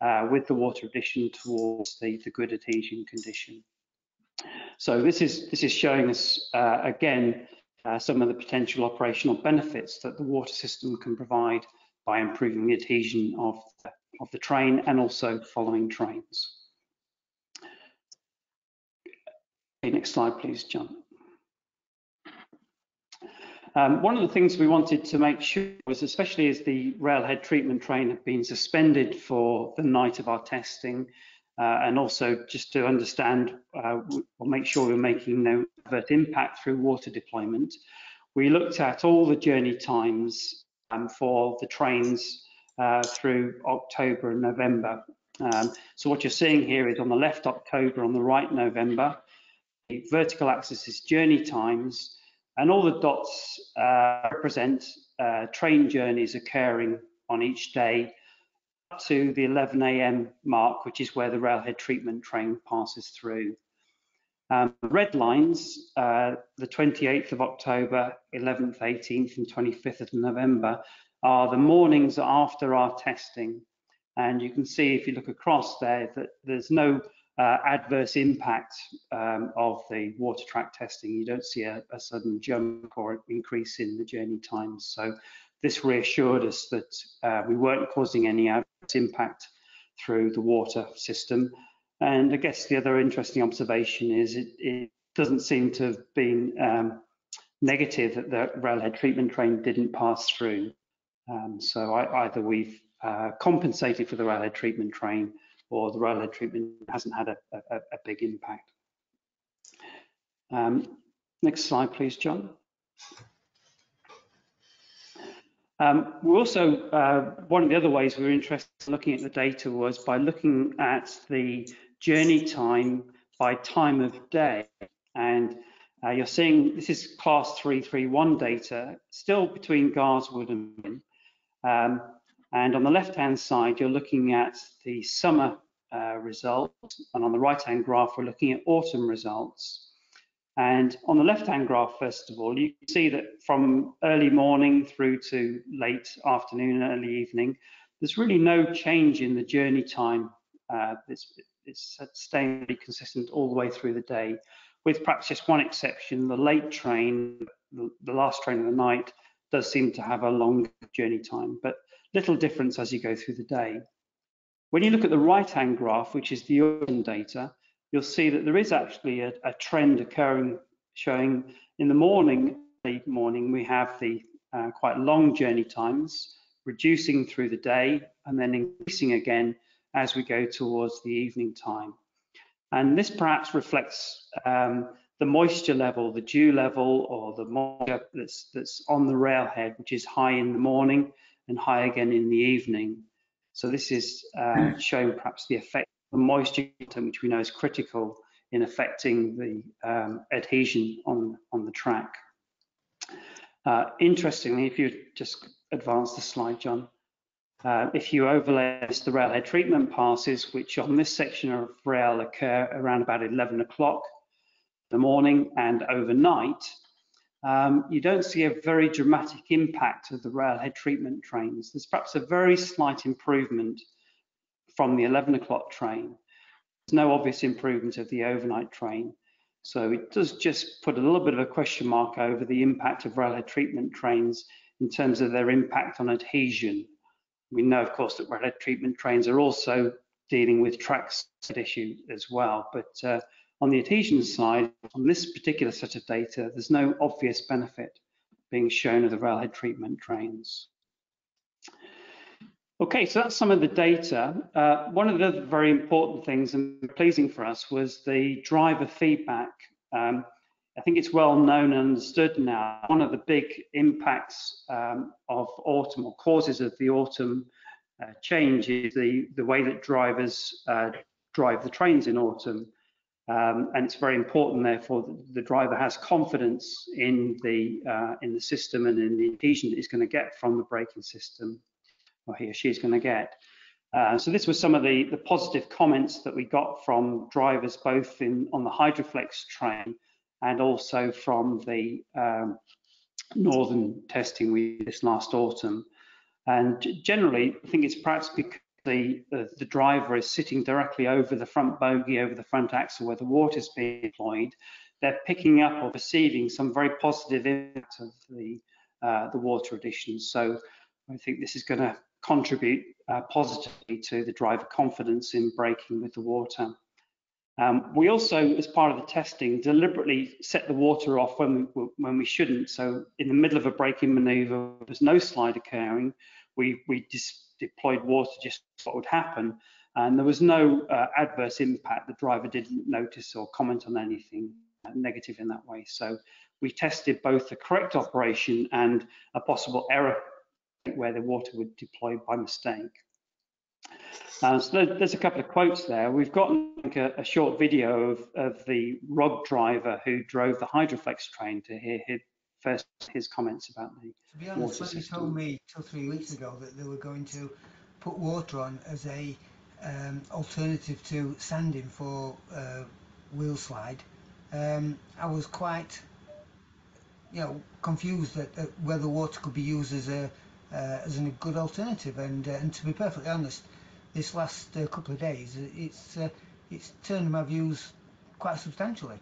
uh, with the water addition towards the, the good adhesion condition. So this is, this is showing us, uh, again, uh, some of the potential operational benefits that the water system can provide by improving the adhesion of, of the train and also following trains. Okay, next slide, please, John. Um, one of the things we wanted to make sure was, especially as the railhead treatment train had been suspended for the night of our testing, uh, and also just to understand uh, or make sure we're making no adverse impact through water deployment. We looked at all the journey times um, for the trains uh, through October and November. Um, so what you're seeing here is on the left October, on the right November. The vertical axis is journey times, and all the dots uh, represent uh, train journeys occurring on each day to the 11 a.m. mark, which is where the railhead treatment train passes through. Um, red lines, uh, the 28th of October, 11th, 18th, and 25th of November, are the mornings after our testing. And you can see if you look across there that there's no uh, adverse impact um, of the Water-Trak testing. You don't see a, a, sudden jump or increase in the journey times. So this reassured us that uh, we weren't causing any impact through the water system. And I guess the other interesting observation is it, it doesn't seem to have been um, negative that the railhead treatment train didn't pass through. Um, so I, either we've uh, compensated for the railhead treatment train or the railhead treatment hasn't had a, a, a big impact. Um, next slide, please, John. Um, we also, uh, one of the other ways we were interested in looking at the data was by looking at the journey time by time of day. And uh, you're seeing this is class 331 data, still between Garswood and Um, and on the left-hand side, you're looking at the summer uh, results. And on the right-hand graph, we're looking at autumn results. And on the left-hand graph, first of all, you can see that from early morning through to late afternoon, early evening, there's really no change in the journey time. Uh, it's, it's staying consistent all the way through the day, with perhaps just one exception, the late train, the, last train of the night, does seem to have a long journey time, but little difference as you go through the day. When you look at the right-hand graph, which is the autumn data, you'll see that there is actually a, a trend occurring showing in the morning, late morning, we have the uh, quite long journey times, reducing through the day and then increasing again as we go towards the evening time. And this perhaps reflects um, the moisture level, the dew level, or the moisture that's, that's on the railhead, which is high in the morning and high again in the evening. So this is uh, [CLEARS THROAT] showing perhaps the effect the moisture content, which we know is critical in affecting the um, adhesion on, on the track. Uh, interestingly, if you just advance the slide, John, uh, if you overlay the railhead treatment passes, which on this section of rail occur around about 11 o'clock in the morning and overnight, um, you don't see a very dramatic impact of the railhead treatment trains. There's perhaps a very slight improvement from the 11 o'clock train. There's no obvious improvement of the overnight train. So it does just put a little bit of a question mark over the impact of railhead treatment trains in terms of their impact on adhesion. We know, of course, that railhead treatment trains are also dealing with track set issue as well. But uh, on the adhesion side, on this particular set of data, there's no obvious benefit being shown of the railhead treatment trains. Okay, so that's some of the data. Uh, one of the very important things and pleasing for us was the driver feedback. Um, I think it's well known and understood now. One of the big impacts um, of autumn or causes of the autumn uh, change is the, the way that drivers uh, drive the trains in autumn. Um, and it's very important, therefore, that the driver has confidence in the uh, in the system and in the adhesion that he's going to get from the braking system or he or she is going to get. Uh, so this was some of the, the positive comments that we got from drivers both in on the Hydroflex train and also from the um, northern testing we did this last autumn. And generally, I think it's perhaps because the, the, the, driver is sitting directly over the front bogie, over the front axle where the water is being deployed, they're picking up or perceiving some very positive impact of the, uh, the water additions. So I think this is going to contribute uh, positively to the driver confidence in braking with the water. Um, we also, as part of the testing, deliberately set the water off when we, when we shouldn't. So in the middle of a braking maneuver, there's no slide occurring. We, we deployed water just what would happen. And there was no uh, adverse impact. The driver didn't notice or comment on anything negative in that way. So we tested both the correct operation and a possible error where the water would deploy by mistake. Uh, so there's a couple of quotes there. We've got like a, a, short video of, of the ROG driver who drove the Hydroflex train to hear his, first his comments about the To be honest, when you told me two or three weeks ago that they were going to put water on as a um, alternative to sanding for uh, wheel slide, um, I was quite, you know, confused that, that whether water could be used as a as a good alternative. And uh, and to be perfectly honest, this last uh, couple of days, it's it's turned my views quite substantially.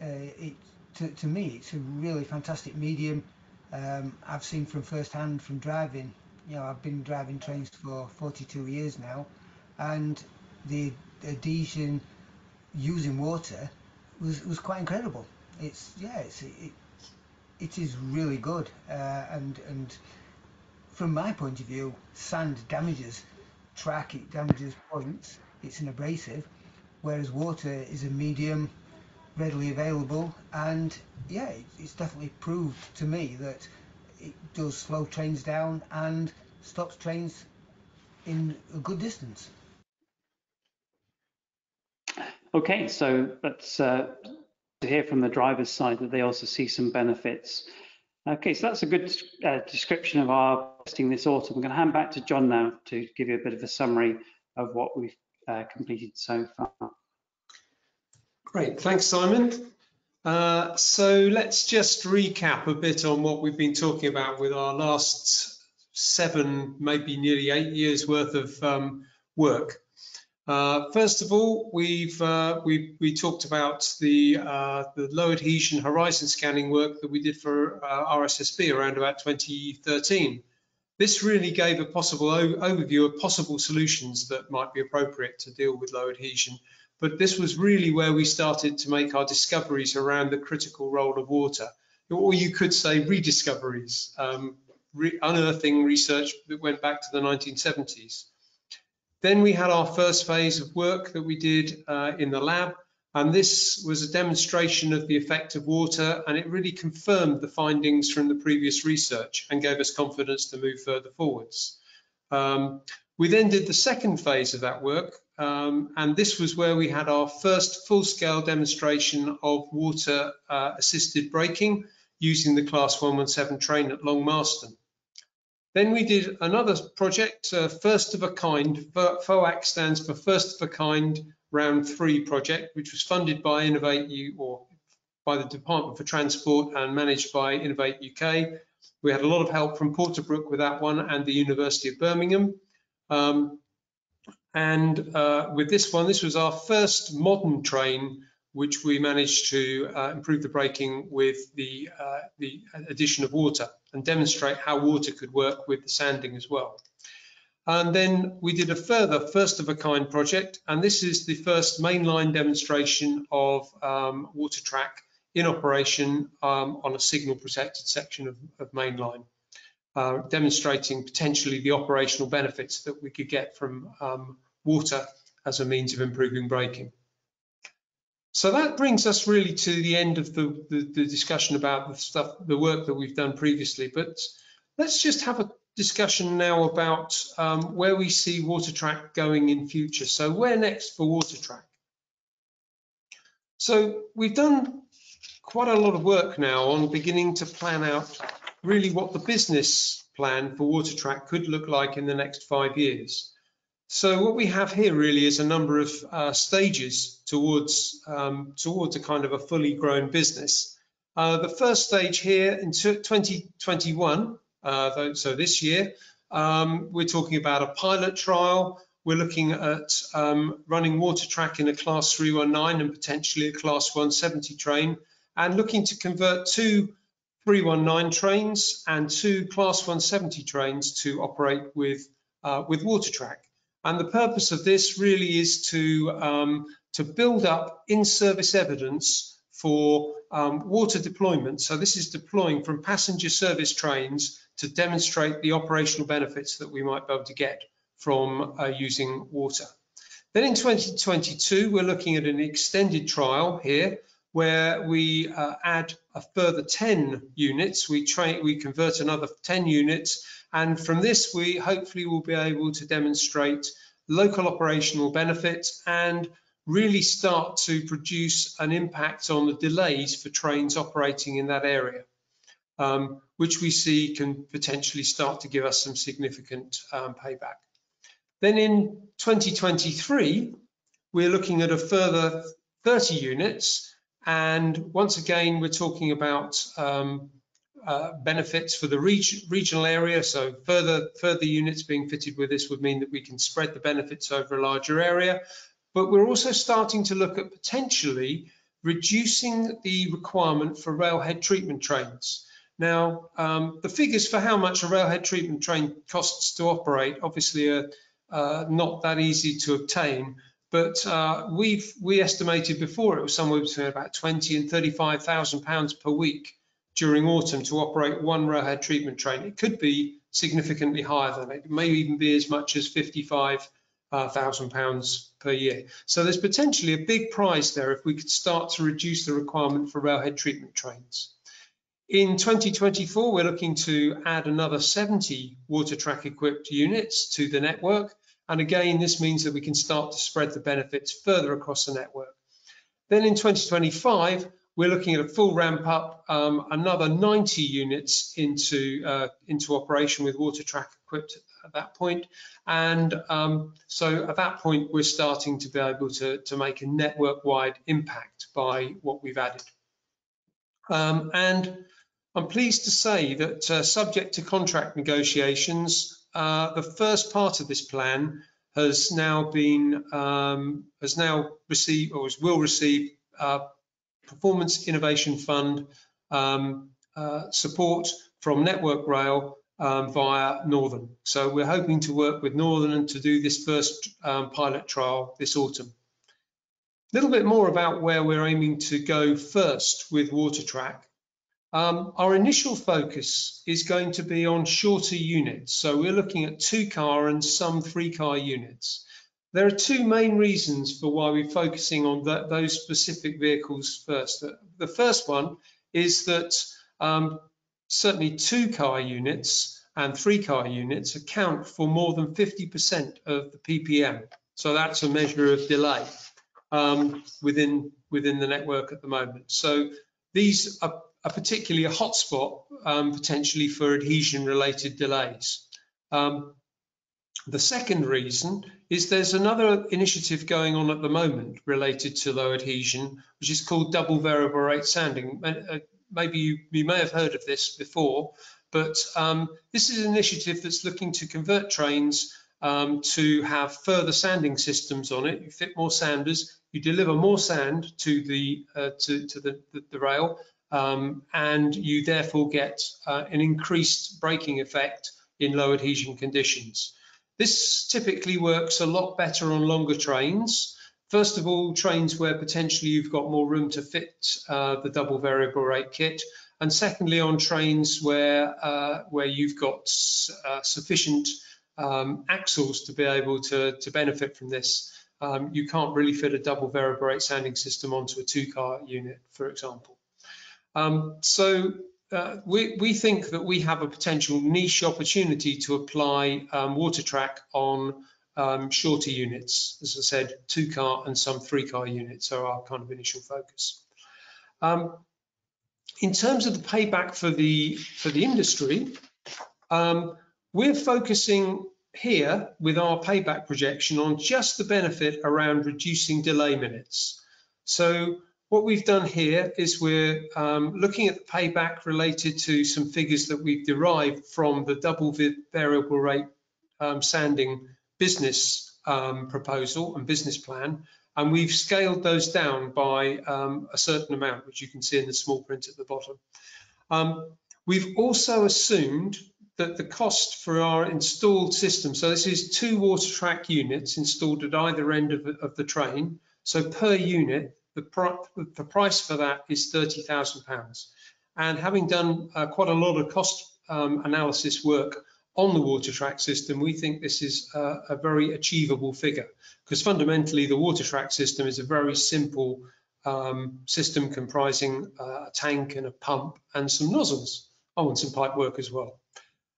it to, to me, it's a really fantastic medium. Um, I've seen from first hand from driving. You know, I've been driving trains for 42 years now, and the adhesion using water was was quite incredible. It's yeah, it's it, it is really good, uh, and and from my point of view, sand damages track, it damages points, it's an abrasive, whereas water is a medium, readily available, and yeah, it's definitely proved to me that it does slow trains down and stops trains in a good distance. Okay, so that's uh, to hear from the driver's side that they also see some benefits. Okay, so that's a good uh, description of our testing this autumn. I'm going to hand back to John now to give you a bit of a summary of what we've uh, completed so far. Great, thanks Simon. Uh, so let's just recap a bit on what we've been talking about with our last seven, maybe nearly eight years worth of um, work. Uh, first of all, we've uh, we we talked about the uh, the low adhesion horizon scanning work that we did for uh, RSSB around about 2013. This really gave a possible overview of possible solutions that might be appropriate to deal with low adhesion. But this was really where we started to make our discoveries around the critical role of water, or you could say rediscoveries, um, re unearthing research that went back to the 1970s. Then we had our first phase of work that we did uh, in the lab, and this was a demonstration of the effect of water, and it really confirmed the findings from the previous research and gave us confidence to move further forwards. Um, we then did the second phase of that work, um, and this was where we had our first full-scale demonstration of water-assisted uh, braking using the Class 117 train at Long Marston. Then we did another project, uh, first of a kind. FOAK stands for First of a Kind Round Three project, which was funded by Innovate U or by the Department for Transport and managed by Innovate UK. We had a lot of help from Porterbrook with that one and the University of Birmingham. Um, and uh, with this one, this was our first modern train which we managed to uh, improve the braking with the, uh, the addition of water and demonstrate how water could work with the sanding as well. And then we did a further first of a kind project, and this is the first mainline demonstration of um, Water-Trak in operation um, on a signal protected section of, of mainline, uh, demonstrating potentially the operational benefits that we could get from um, water as a means of improving braking. So that brings us really to the end of the, the, the, discussion about the stuff, the work that we've done previously. But let's just have a discussion now about um, where we see Water-Trak going in future. So where next for Water-Trak? So we've done quite a lot of work now on beginning to plan out really what the business plan for Water-Trak could look like in the next five years. So what we have here really is a number of uh, stages towards um, towards a kind of a fully grown business. Uh, the first stage here in 2021, uh, so this year, um, we're talking about a pilot trial. We're looking at um, running Water-Trak in a class 319 and potentially a class 170 train and looking to convert two 319 trains and two class 170 trains to operate with, uh, with Water-Trak. And the purpose of this really is to, um, to build up in-service evidence for um, water deployment. So this is deploying from passenger service trains to demonstrate the operational benefits that we might be able to get from uh, using water. Then in 2022, we're looking at an extended trial here where we uh, add a further 10 units. We, we convert another 10 units and from this, we hopefully will be able to demonstrate local operational benefits and really start to produce an impact on the delays for trains operating in that area, um, which we see can potentially start to give us some significant um, payback. Then in 2023, we're looking at a further 30 units. And once again, we're talking about um, uh, benefits for the reg regional area. So further, further units being fitted with this would mean that we can spread the benefits over a larger area but we're also starting to look at potentially reducing the requirement for railhead treatment trains. Now, um, the figures for how much a railhead treatment train costs to operate obviously are uh, not that easy to obtain, but uh, we've we estimated before it was somewhere between about 20 and 35,000 pounds per week during autumn to operate one railhead treatment train. It could be significantly higher than. It may even be as much as 55 uh, £1,000 per year. So there's potentially a big prize there if we could start to reduce the requirement for railhead treatment trains. In 2024, we're looking to add another 70 Water-Trak equipped units to the network. And again, this means that we can start to spread the benefits further across the network. Then in 2025, we're looking at a full ramp up, um, another 90 units into, uh, into operation with Water-Trak equipped at that point. And um, so at that point, we're starting to be able to, to make a network-wide impact by what we've added. Um, and I'm pleased to say that uh, subject to contract negotiations, uh, the first part of this plan has now been, um, has now received or will receive uh, Performance Innovation Fund um, uh, support from Network Rail um, via Northern. So we're hoping to work with Northern and to do this first um, pilot trial this autumn. A little bit more about where we're aiming to go first with Water-Trak. Um, our initial focus is going to be on shorter units. So we're looking at two car and some three car units. There are two main reasons for why we're focusing on those specific vehicles first. The, the first one is that um, certainly two car units and three car units account for more than 50% of the PPM. So that's a measure of delay um, within, within the network at the moment. So these are, are particularly a hotspot um, potentially for adhesion related delays. Um, the second reason is there's another initiative going on at the moment related to low adhesion, which is called double variable rate sanding. Uh, maybe you, you may have heard of this before, but um, this is an initiative that's looking to convert trains um, to have further sanding systems on it. You fit more sanders, you deliver more sand to the uh, to, to the, the, the rail, um, and you therefore get uh, an increased braking effect in low adhesion conditions. This typically works a lot better on longer trains. First of all, trains where potentially you've got more room to fit uh, the double variable rate kit. And secondly, on trains where, uh, where you've got uh, sufficient um, axles to be able to, to benefit from this. Um, you can't really fit a double variable rate sanding system onto a two car unit, for example. Um, so uh, we, we, think that we have a potential niche opportunity to apply um, Water-Trak on um, shorter units. As I said, two car and some three car units are our kind of initial focus. Um, in terms of the payback for the for the industry, um, we're focusing here with our payback projection on just the benefit around reducing delay minutes. So what we've done here is we're um, looking at the payback related to some figures that we've derived from the double variable rate um, sanding business um, proposal and business plan. And we've scaled those down by um, a certain amount, which you can see in the small print at the bottom. Um, we've also assumed that the cost for our installed system, so this is two Water-Trak units installed at either end of, of the train. So per unit, the, pr the price for that is £30,000. And having done uh, quite a lot of cost um, analysis work on the Water-Trak system, we think this is a, a very achievable figure because fundamentally the Water-Trak system is a very simple um, system comprising a tank and a pump and some nozzles. Oh, and some pipe work as well.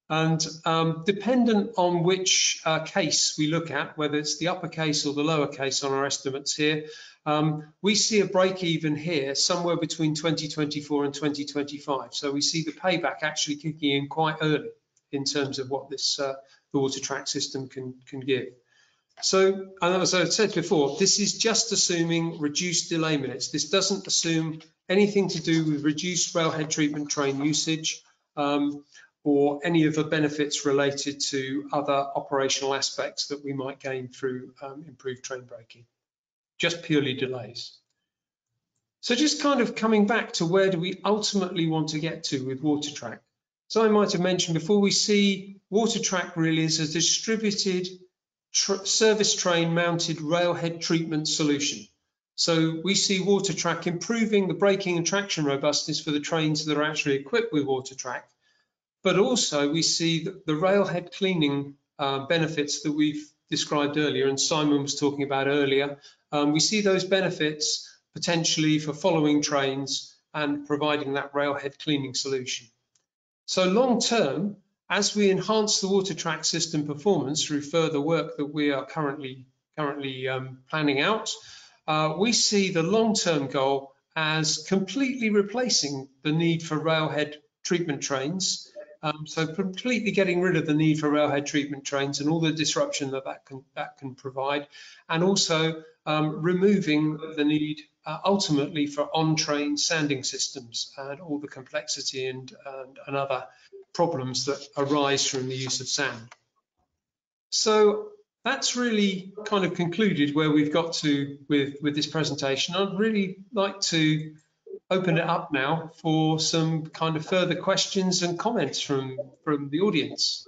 And um, dependent on which uh, case we look at, whether it's the upper case or the lower case on our estimates here, um, we see a break even here somewhere between 2024 and 2025. So we see the payback actually kicking in quite early in terms of what this uh, the Water-Trak system can, can give. So, and as I said before, this is just assuming reduced delay minutes. This doesn't assume anything to do with reduced railhead treatment train usage um, or any of the benefits related to other operational aspects that we might gain through um, improved train braking just purely delays. So just kind of coming back to where do we ultimately want to get to with Water-Trak? So I might have mentioned before, we see Water-Trak really as a distributed tr service train mounted railhead treatment solution. So we see Water-Trak improving the braking and traction robustness for the trains that are actually equipped with Water-Trak, but also we see the, the railhead cleaning uh, benefits that we've described earlier and Simon was talking about earlier, um, we see those benefits potentially for following trains and providing that railhead cleaning solution. So long term, as we enhance the Water-Trak system performance through further work that we are currently currently um, planning out, uh, we see the long-term goal as completely replacing the need for railhead treatment trains. Um, so completely getting rid of the need for railhead treatment trains and all the disruption that that can, that can provide, and also um, removing the need uh, ultimately for on-train sanding systems and all the complexity and, and, and other problems that arise from the use of sand. So that's really kind of concluded where we've got to with, with this presentation. I'd really like to open it up now for some kind of further questions and comments from, from the audience.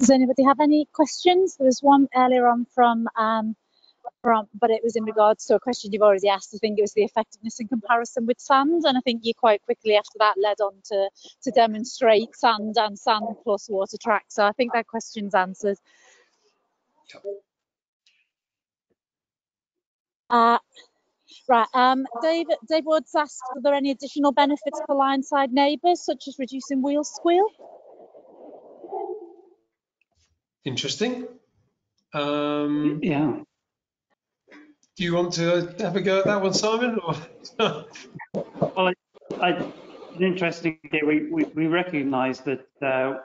Does anybody have any questions? There was one earlier on from um, from, but it was in regards to a question you've already asked. I think it was the effectiveness in comparison with sand, and I think you quite quickly after that led on to to demonstrate sand and sand plus Water-Trak. So I think that question's answered. Uh, right, um, Dave, Dave Woods asked, are there any additional benefits for line-side neighbours, such as reducing wheel squeal? Interesting. Um, Yeah. do you want to have a go at that one, Simon? Or? [LAUGHS] Well, I, I, it's interesting. We, we, we recognise that uh,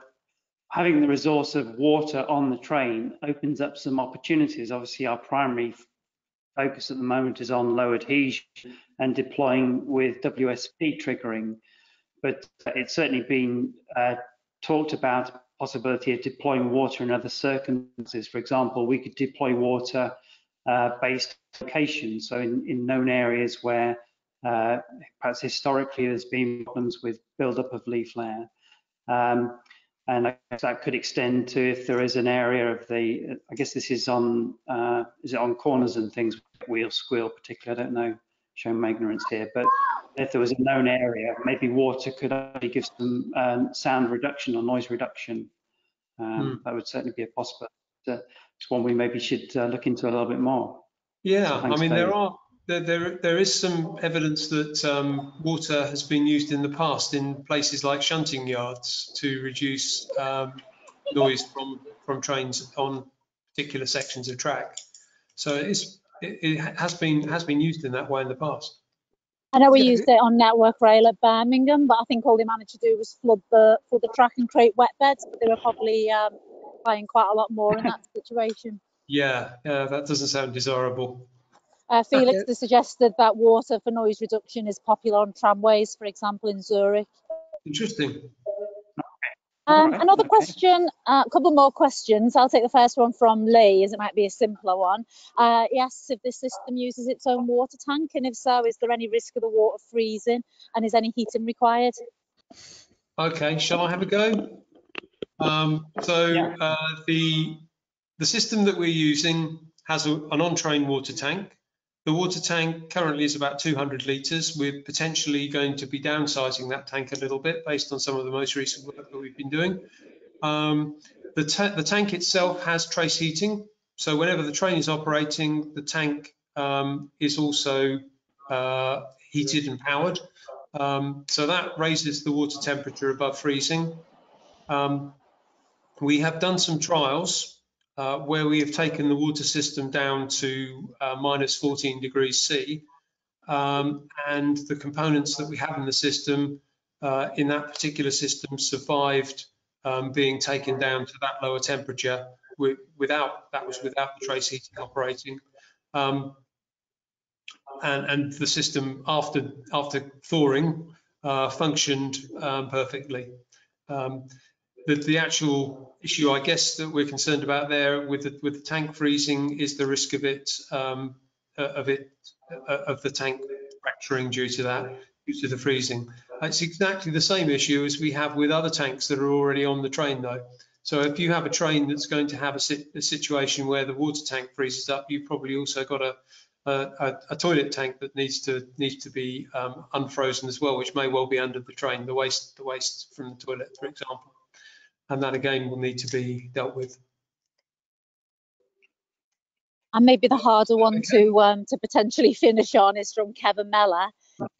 having the resource of water on the train opens up some opportunities. Obviously, our primary focus at the moment is on low adhesion and deploying with WSP triggering, but it's certainly been uh, talked about possibility of deploying water in other circumstances. For example, we could deploy water uh, based locations, so in, in known areas where uh, perhaps historically there's been problems with buildup of leaf layer. Um, and that could extend to if there is an area of the, I guess this is on, uh, is it on corners and things, wheel squeal particularly, I don't know, showing my ignorance here, but if there was a known area, maybe water could actually give some um, sound reduction or noise reduction. Um, That would certainly be a possibility. It's one we maybe should uh, look into a little bit more. Yeah, I Thanks, mean, there are there, there there is some evidence that um, water has been used in the past in places like shunting yards to reduce um, noise from from trains on particular sections of track. So it's it, it has been has been used in that way in the past. I know we used it on Network Rail at Birmingham, but I think all they managed to do was flood the flood the track and create wet beds. But They were probably um, buying quite a lot more in that [LAUGHS] situation. Yeah, yeah, that doesn't sound desirable. Uh, Felix Okay. has suggested that water for noise reduction is popular on tramways, for example, in Zurich. Interesting. Um, Alright, another okay. question, a couple more questions. I'll take the first one from Lee, as it might be a simpler one. Uh, he asks if the system uses its own water tank, and if so, is there any risk of the water freezing, and is any heating required? Okay, shall I have a go? Um, so Yeah. uh, the the system that we're using has a, an on-train water tank. The water tank currently is about 200 litres. We're potentially going to be downsizing that tank a little bit based on some of the most recent work that we've been doing. Um, the, ta the tank itself has trace heating. So whenever the train is operating, the tank um, is also uh, heated and powered. Um, so that raises the water temperature above freezing. Um, we have done some trials uh, where we have taken the water system down to uh, minus 14 degrees C. Um, and the components that we have in the system, uh, in that particular system, survived um, being taken down to that lower temperature wi- without, that was without the trace heating operating. Um, and, and the system after, after thawing uh, functioned um, perfectly. Um, the, the actual issue, I guess, that we're concerned about there with the, with the tank freezing is the risk of it, um, uh, of it, uh, of the tank fracturing due to that, due to the freezing. It's exactly the same issue as we have with other tanks that are already on the train, though. So if you have a train that's going to have a, sit, a situation where the water tank freezes up, you've probably also got a, a, a, a toilet tank that needs to needs to be um, unfrozen as well, which may well be under the train, the waste the waste from the toilet, for example, and that again will need to be dealt with. And maybe the harder one to um, to potentially [LAUGHS] finish on is from Kevin Meller.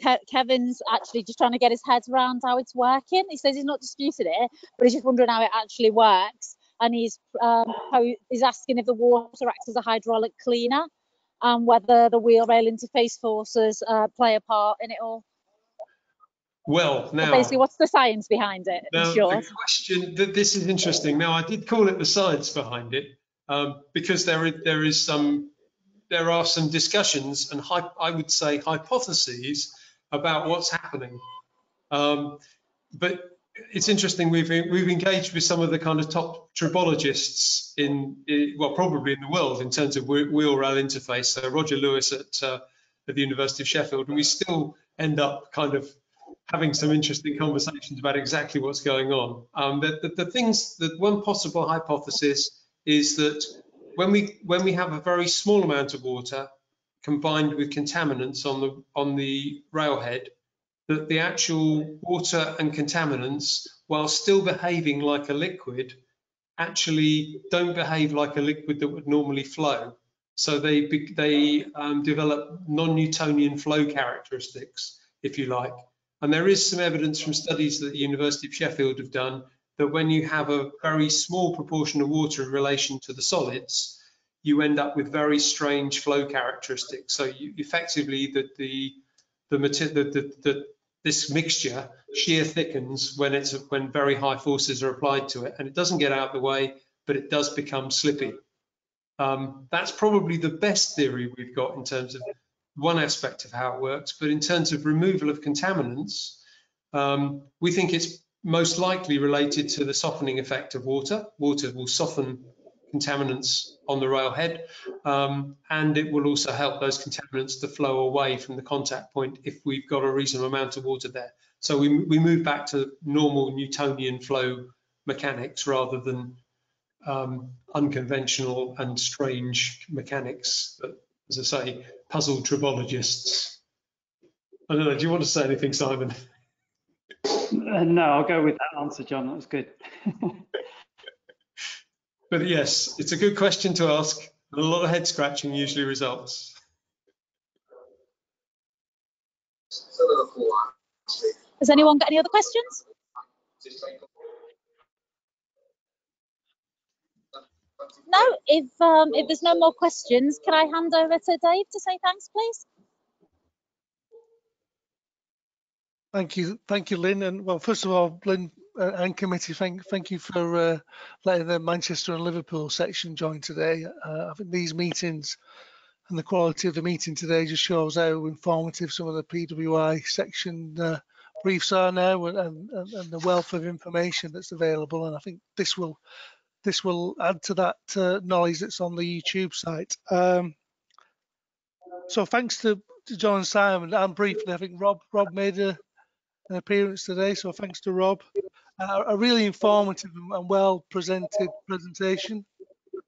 Ke- Kevin's actually just trying to get his head around how it's working. He says he's not disputed it, but he's just wondering how it actually works. And he's um, he's asking if the water acts as a hydraulic cleaner and whether the wheel rail interface forces uh, play a part in it all. Well, now basically, what's the science behind it? in Now, short? the question, th- this is interesting. Now, I did call it the science behind it um, because there is, there is some, there are some discussions and hy- I would say hypotheses about what's happening. Um, but it's interesting. We've we've engaged with some of the kind of top tribologists in, i- well, probably in the world in terms of whe- wheel rail interface. So Roger Lewis at uh, at the University of Sheffield, and we still end up kind of having some interesting conversations about exactly what's going on. Um, the, the, the things that one possible hypothesis is that when we when we have a very small amount of water combined with contaminants on the on the railhead, that the actual water and contaminants, while still behaving like a liquid, actually don't behave like a liquid that would normally flow. So they they um, develop non-Newtonian flow characteristics, if you like. And there is some evidence from studies that the University of Sheffield have done that when you have a very small proportion of water in relation to the solids, you end up with very strange flow characteristics. So you effectively that the the, the, the, the this mixture shear thickens when it's when very high forces are applied to it, and it doesn't get out of the way, but it does become slippy. Um, that's probably the best theory we've got in terms of one aspect of how it works. But in terms of removal of contaminants, um, we think it's most likely related to the softening effect of water. Water will soften contaminants on the railhead, um, and it will also help those contaminants to flow away from the contact point if we've got a reasonable amount of water there. So we, we move back to normal Newtonian flow mechanics rather than um, unconventional and strange mechanics that, as I say, puzzle tribologists. I don't know, do you want to say anything, Simon? Uh, no, I'll go with that answer, John. That was good. [LAUGHS] But yes, it's a good question to ask. And a lot of head scratching usually results. Has anyone got any other questions? No, if um, if there's no more questions, can I hand over to Dave to say thanks, please? Thank you, thank you, Lynn. And well, first of all, Lynn uh, and committee, thank thank you for uh, letting the Manchester and Liverpool section join today. Uh, I think these meetings and the quality of the meeting today just shows how informative some of the PWI section uh, briefs are now, and, and, and the wealth of information that's available. And I think this will this will add to that uh, knowledge that's on the YouTube site. Um, so thanks to, to John and Simon. And briefly, I think Rob Rob made a, an appearance today, so thanks to Rob. Uh, a really informative and well presented presentation.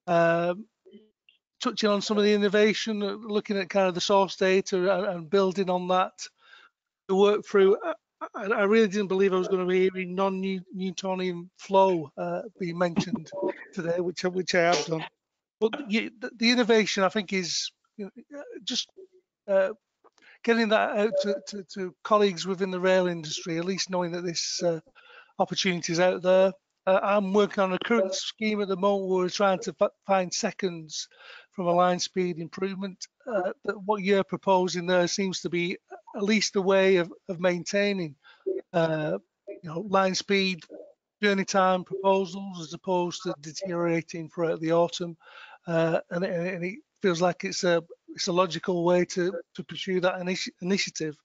Um, touching on some of the innovation, uh, looking at kind of the source data and, and building on that to work through. I, really didn't believe I was going to be hearing non-Newtonian flow uh, being mentioned today, which which I have done. But the, the innovation, I think, is know, just uh, getting that out to, to, to, colleagues within the rail industry, at least knowing that this uh, opportunity is out there. Uh, I'm working on a current scheme at the moment where we're trying to find seconds from a line speed improvement. Uh, what you're proposing there seems to be at least a way of, of maintaining, uh, you know, line speed, journey time proposals as opposed to deteriorating throughout the autumn. Uh, and, and, it feels like it's a it's a logical way to to pursue that initi initiative.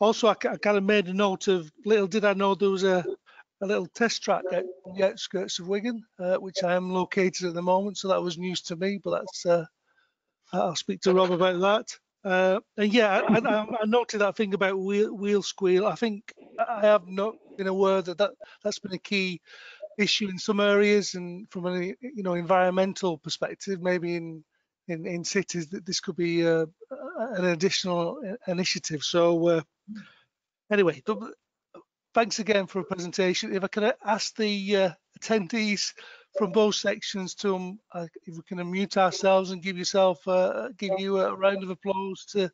Also, I, I, kind of made a note of little did I know there was a a little test track at the outskirts of Wigan, uh, which I am located at the moment. So that was news to me, but that's uh, I'll speak to Rob about that. Uh, and yeah, I, I, I, noted that thing about wheel, wheel squeal. I think I have not been aware that, that that's been a key issue in some areas, and from a you know environmental perspective, maybe in in, in cities that this could be uh, an additional initiative. So uh, anyway, thanks again for a presentation. If I can ask the uh, attendees from both sections to, um, uh, if we can unmute ourselves and give yourself, uh, give you a round of applause to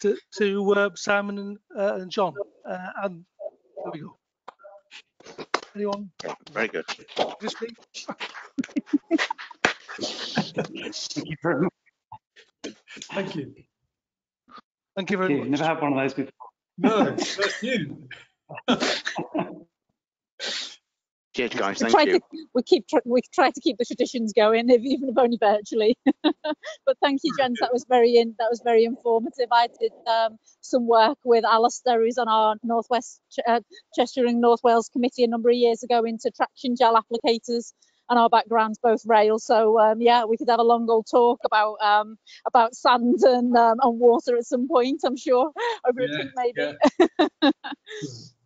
to, to uh, Simon and, uh, and John. Uh, and there we go. Anyone? Very good. Just me? Thank you very much. Thank you. Thank you very You've much. never had one of those before. No, that's you. [LAUGHS] Cheers, guys. We Thank try you. to we keep we try to keep the traditions going, if, even if only virtually. [LAUGHS] but thank you, gents. That was very in that was very informative. I did um, some work with Alistair, who's on our Northwest Ch- uh, Cheshire and North Wales committee a number of years ago into traction gel applicators. And our backgrounds both rail, so um, yeah, we could have a long old talk about um, about sand and um, and water at some point. I'm sure over a Yeah, drink maybe. yeah. [LAUGHS]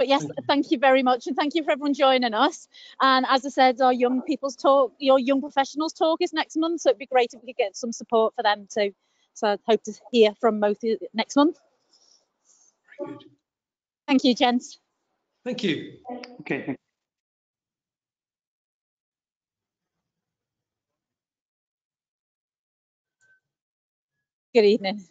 But yes, Thank you. thank you very much, and thank you for everyone joining us. And as I said, our young people's talk, your young professionals talk is next month, so it'd be great if we could get some support for them too. So I hope to hear from both of you next month. Very good. Thank you, gents. Thank you. Okay, Good evening.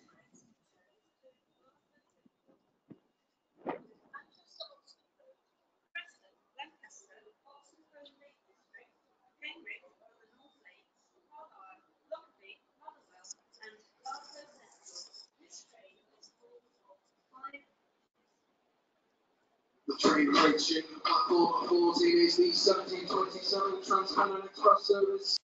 Train approaching platform 14 is the 1727 Trans-Pennine Express service.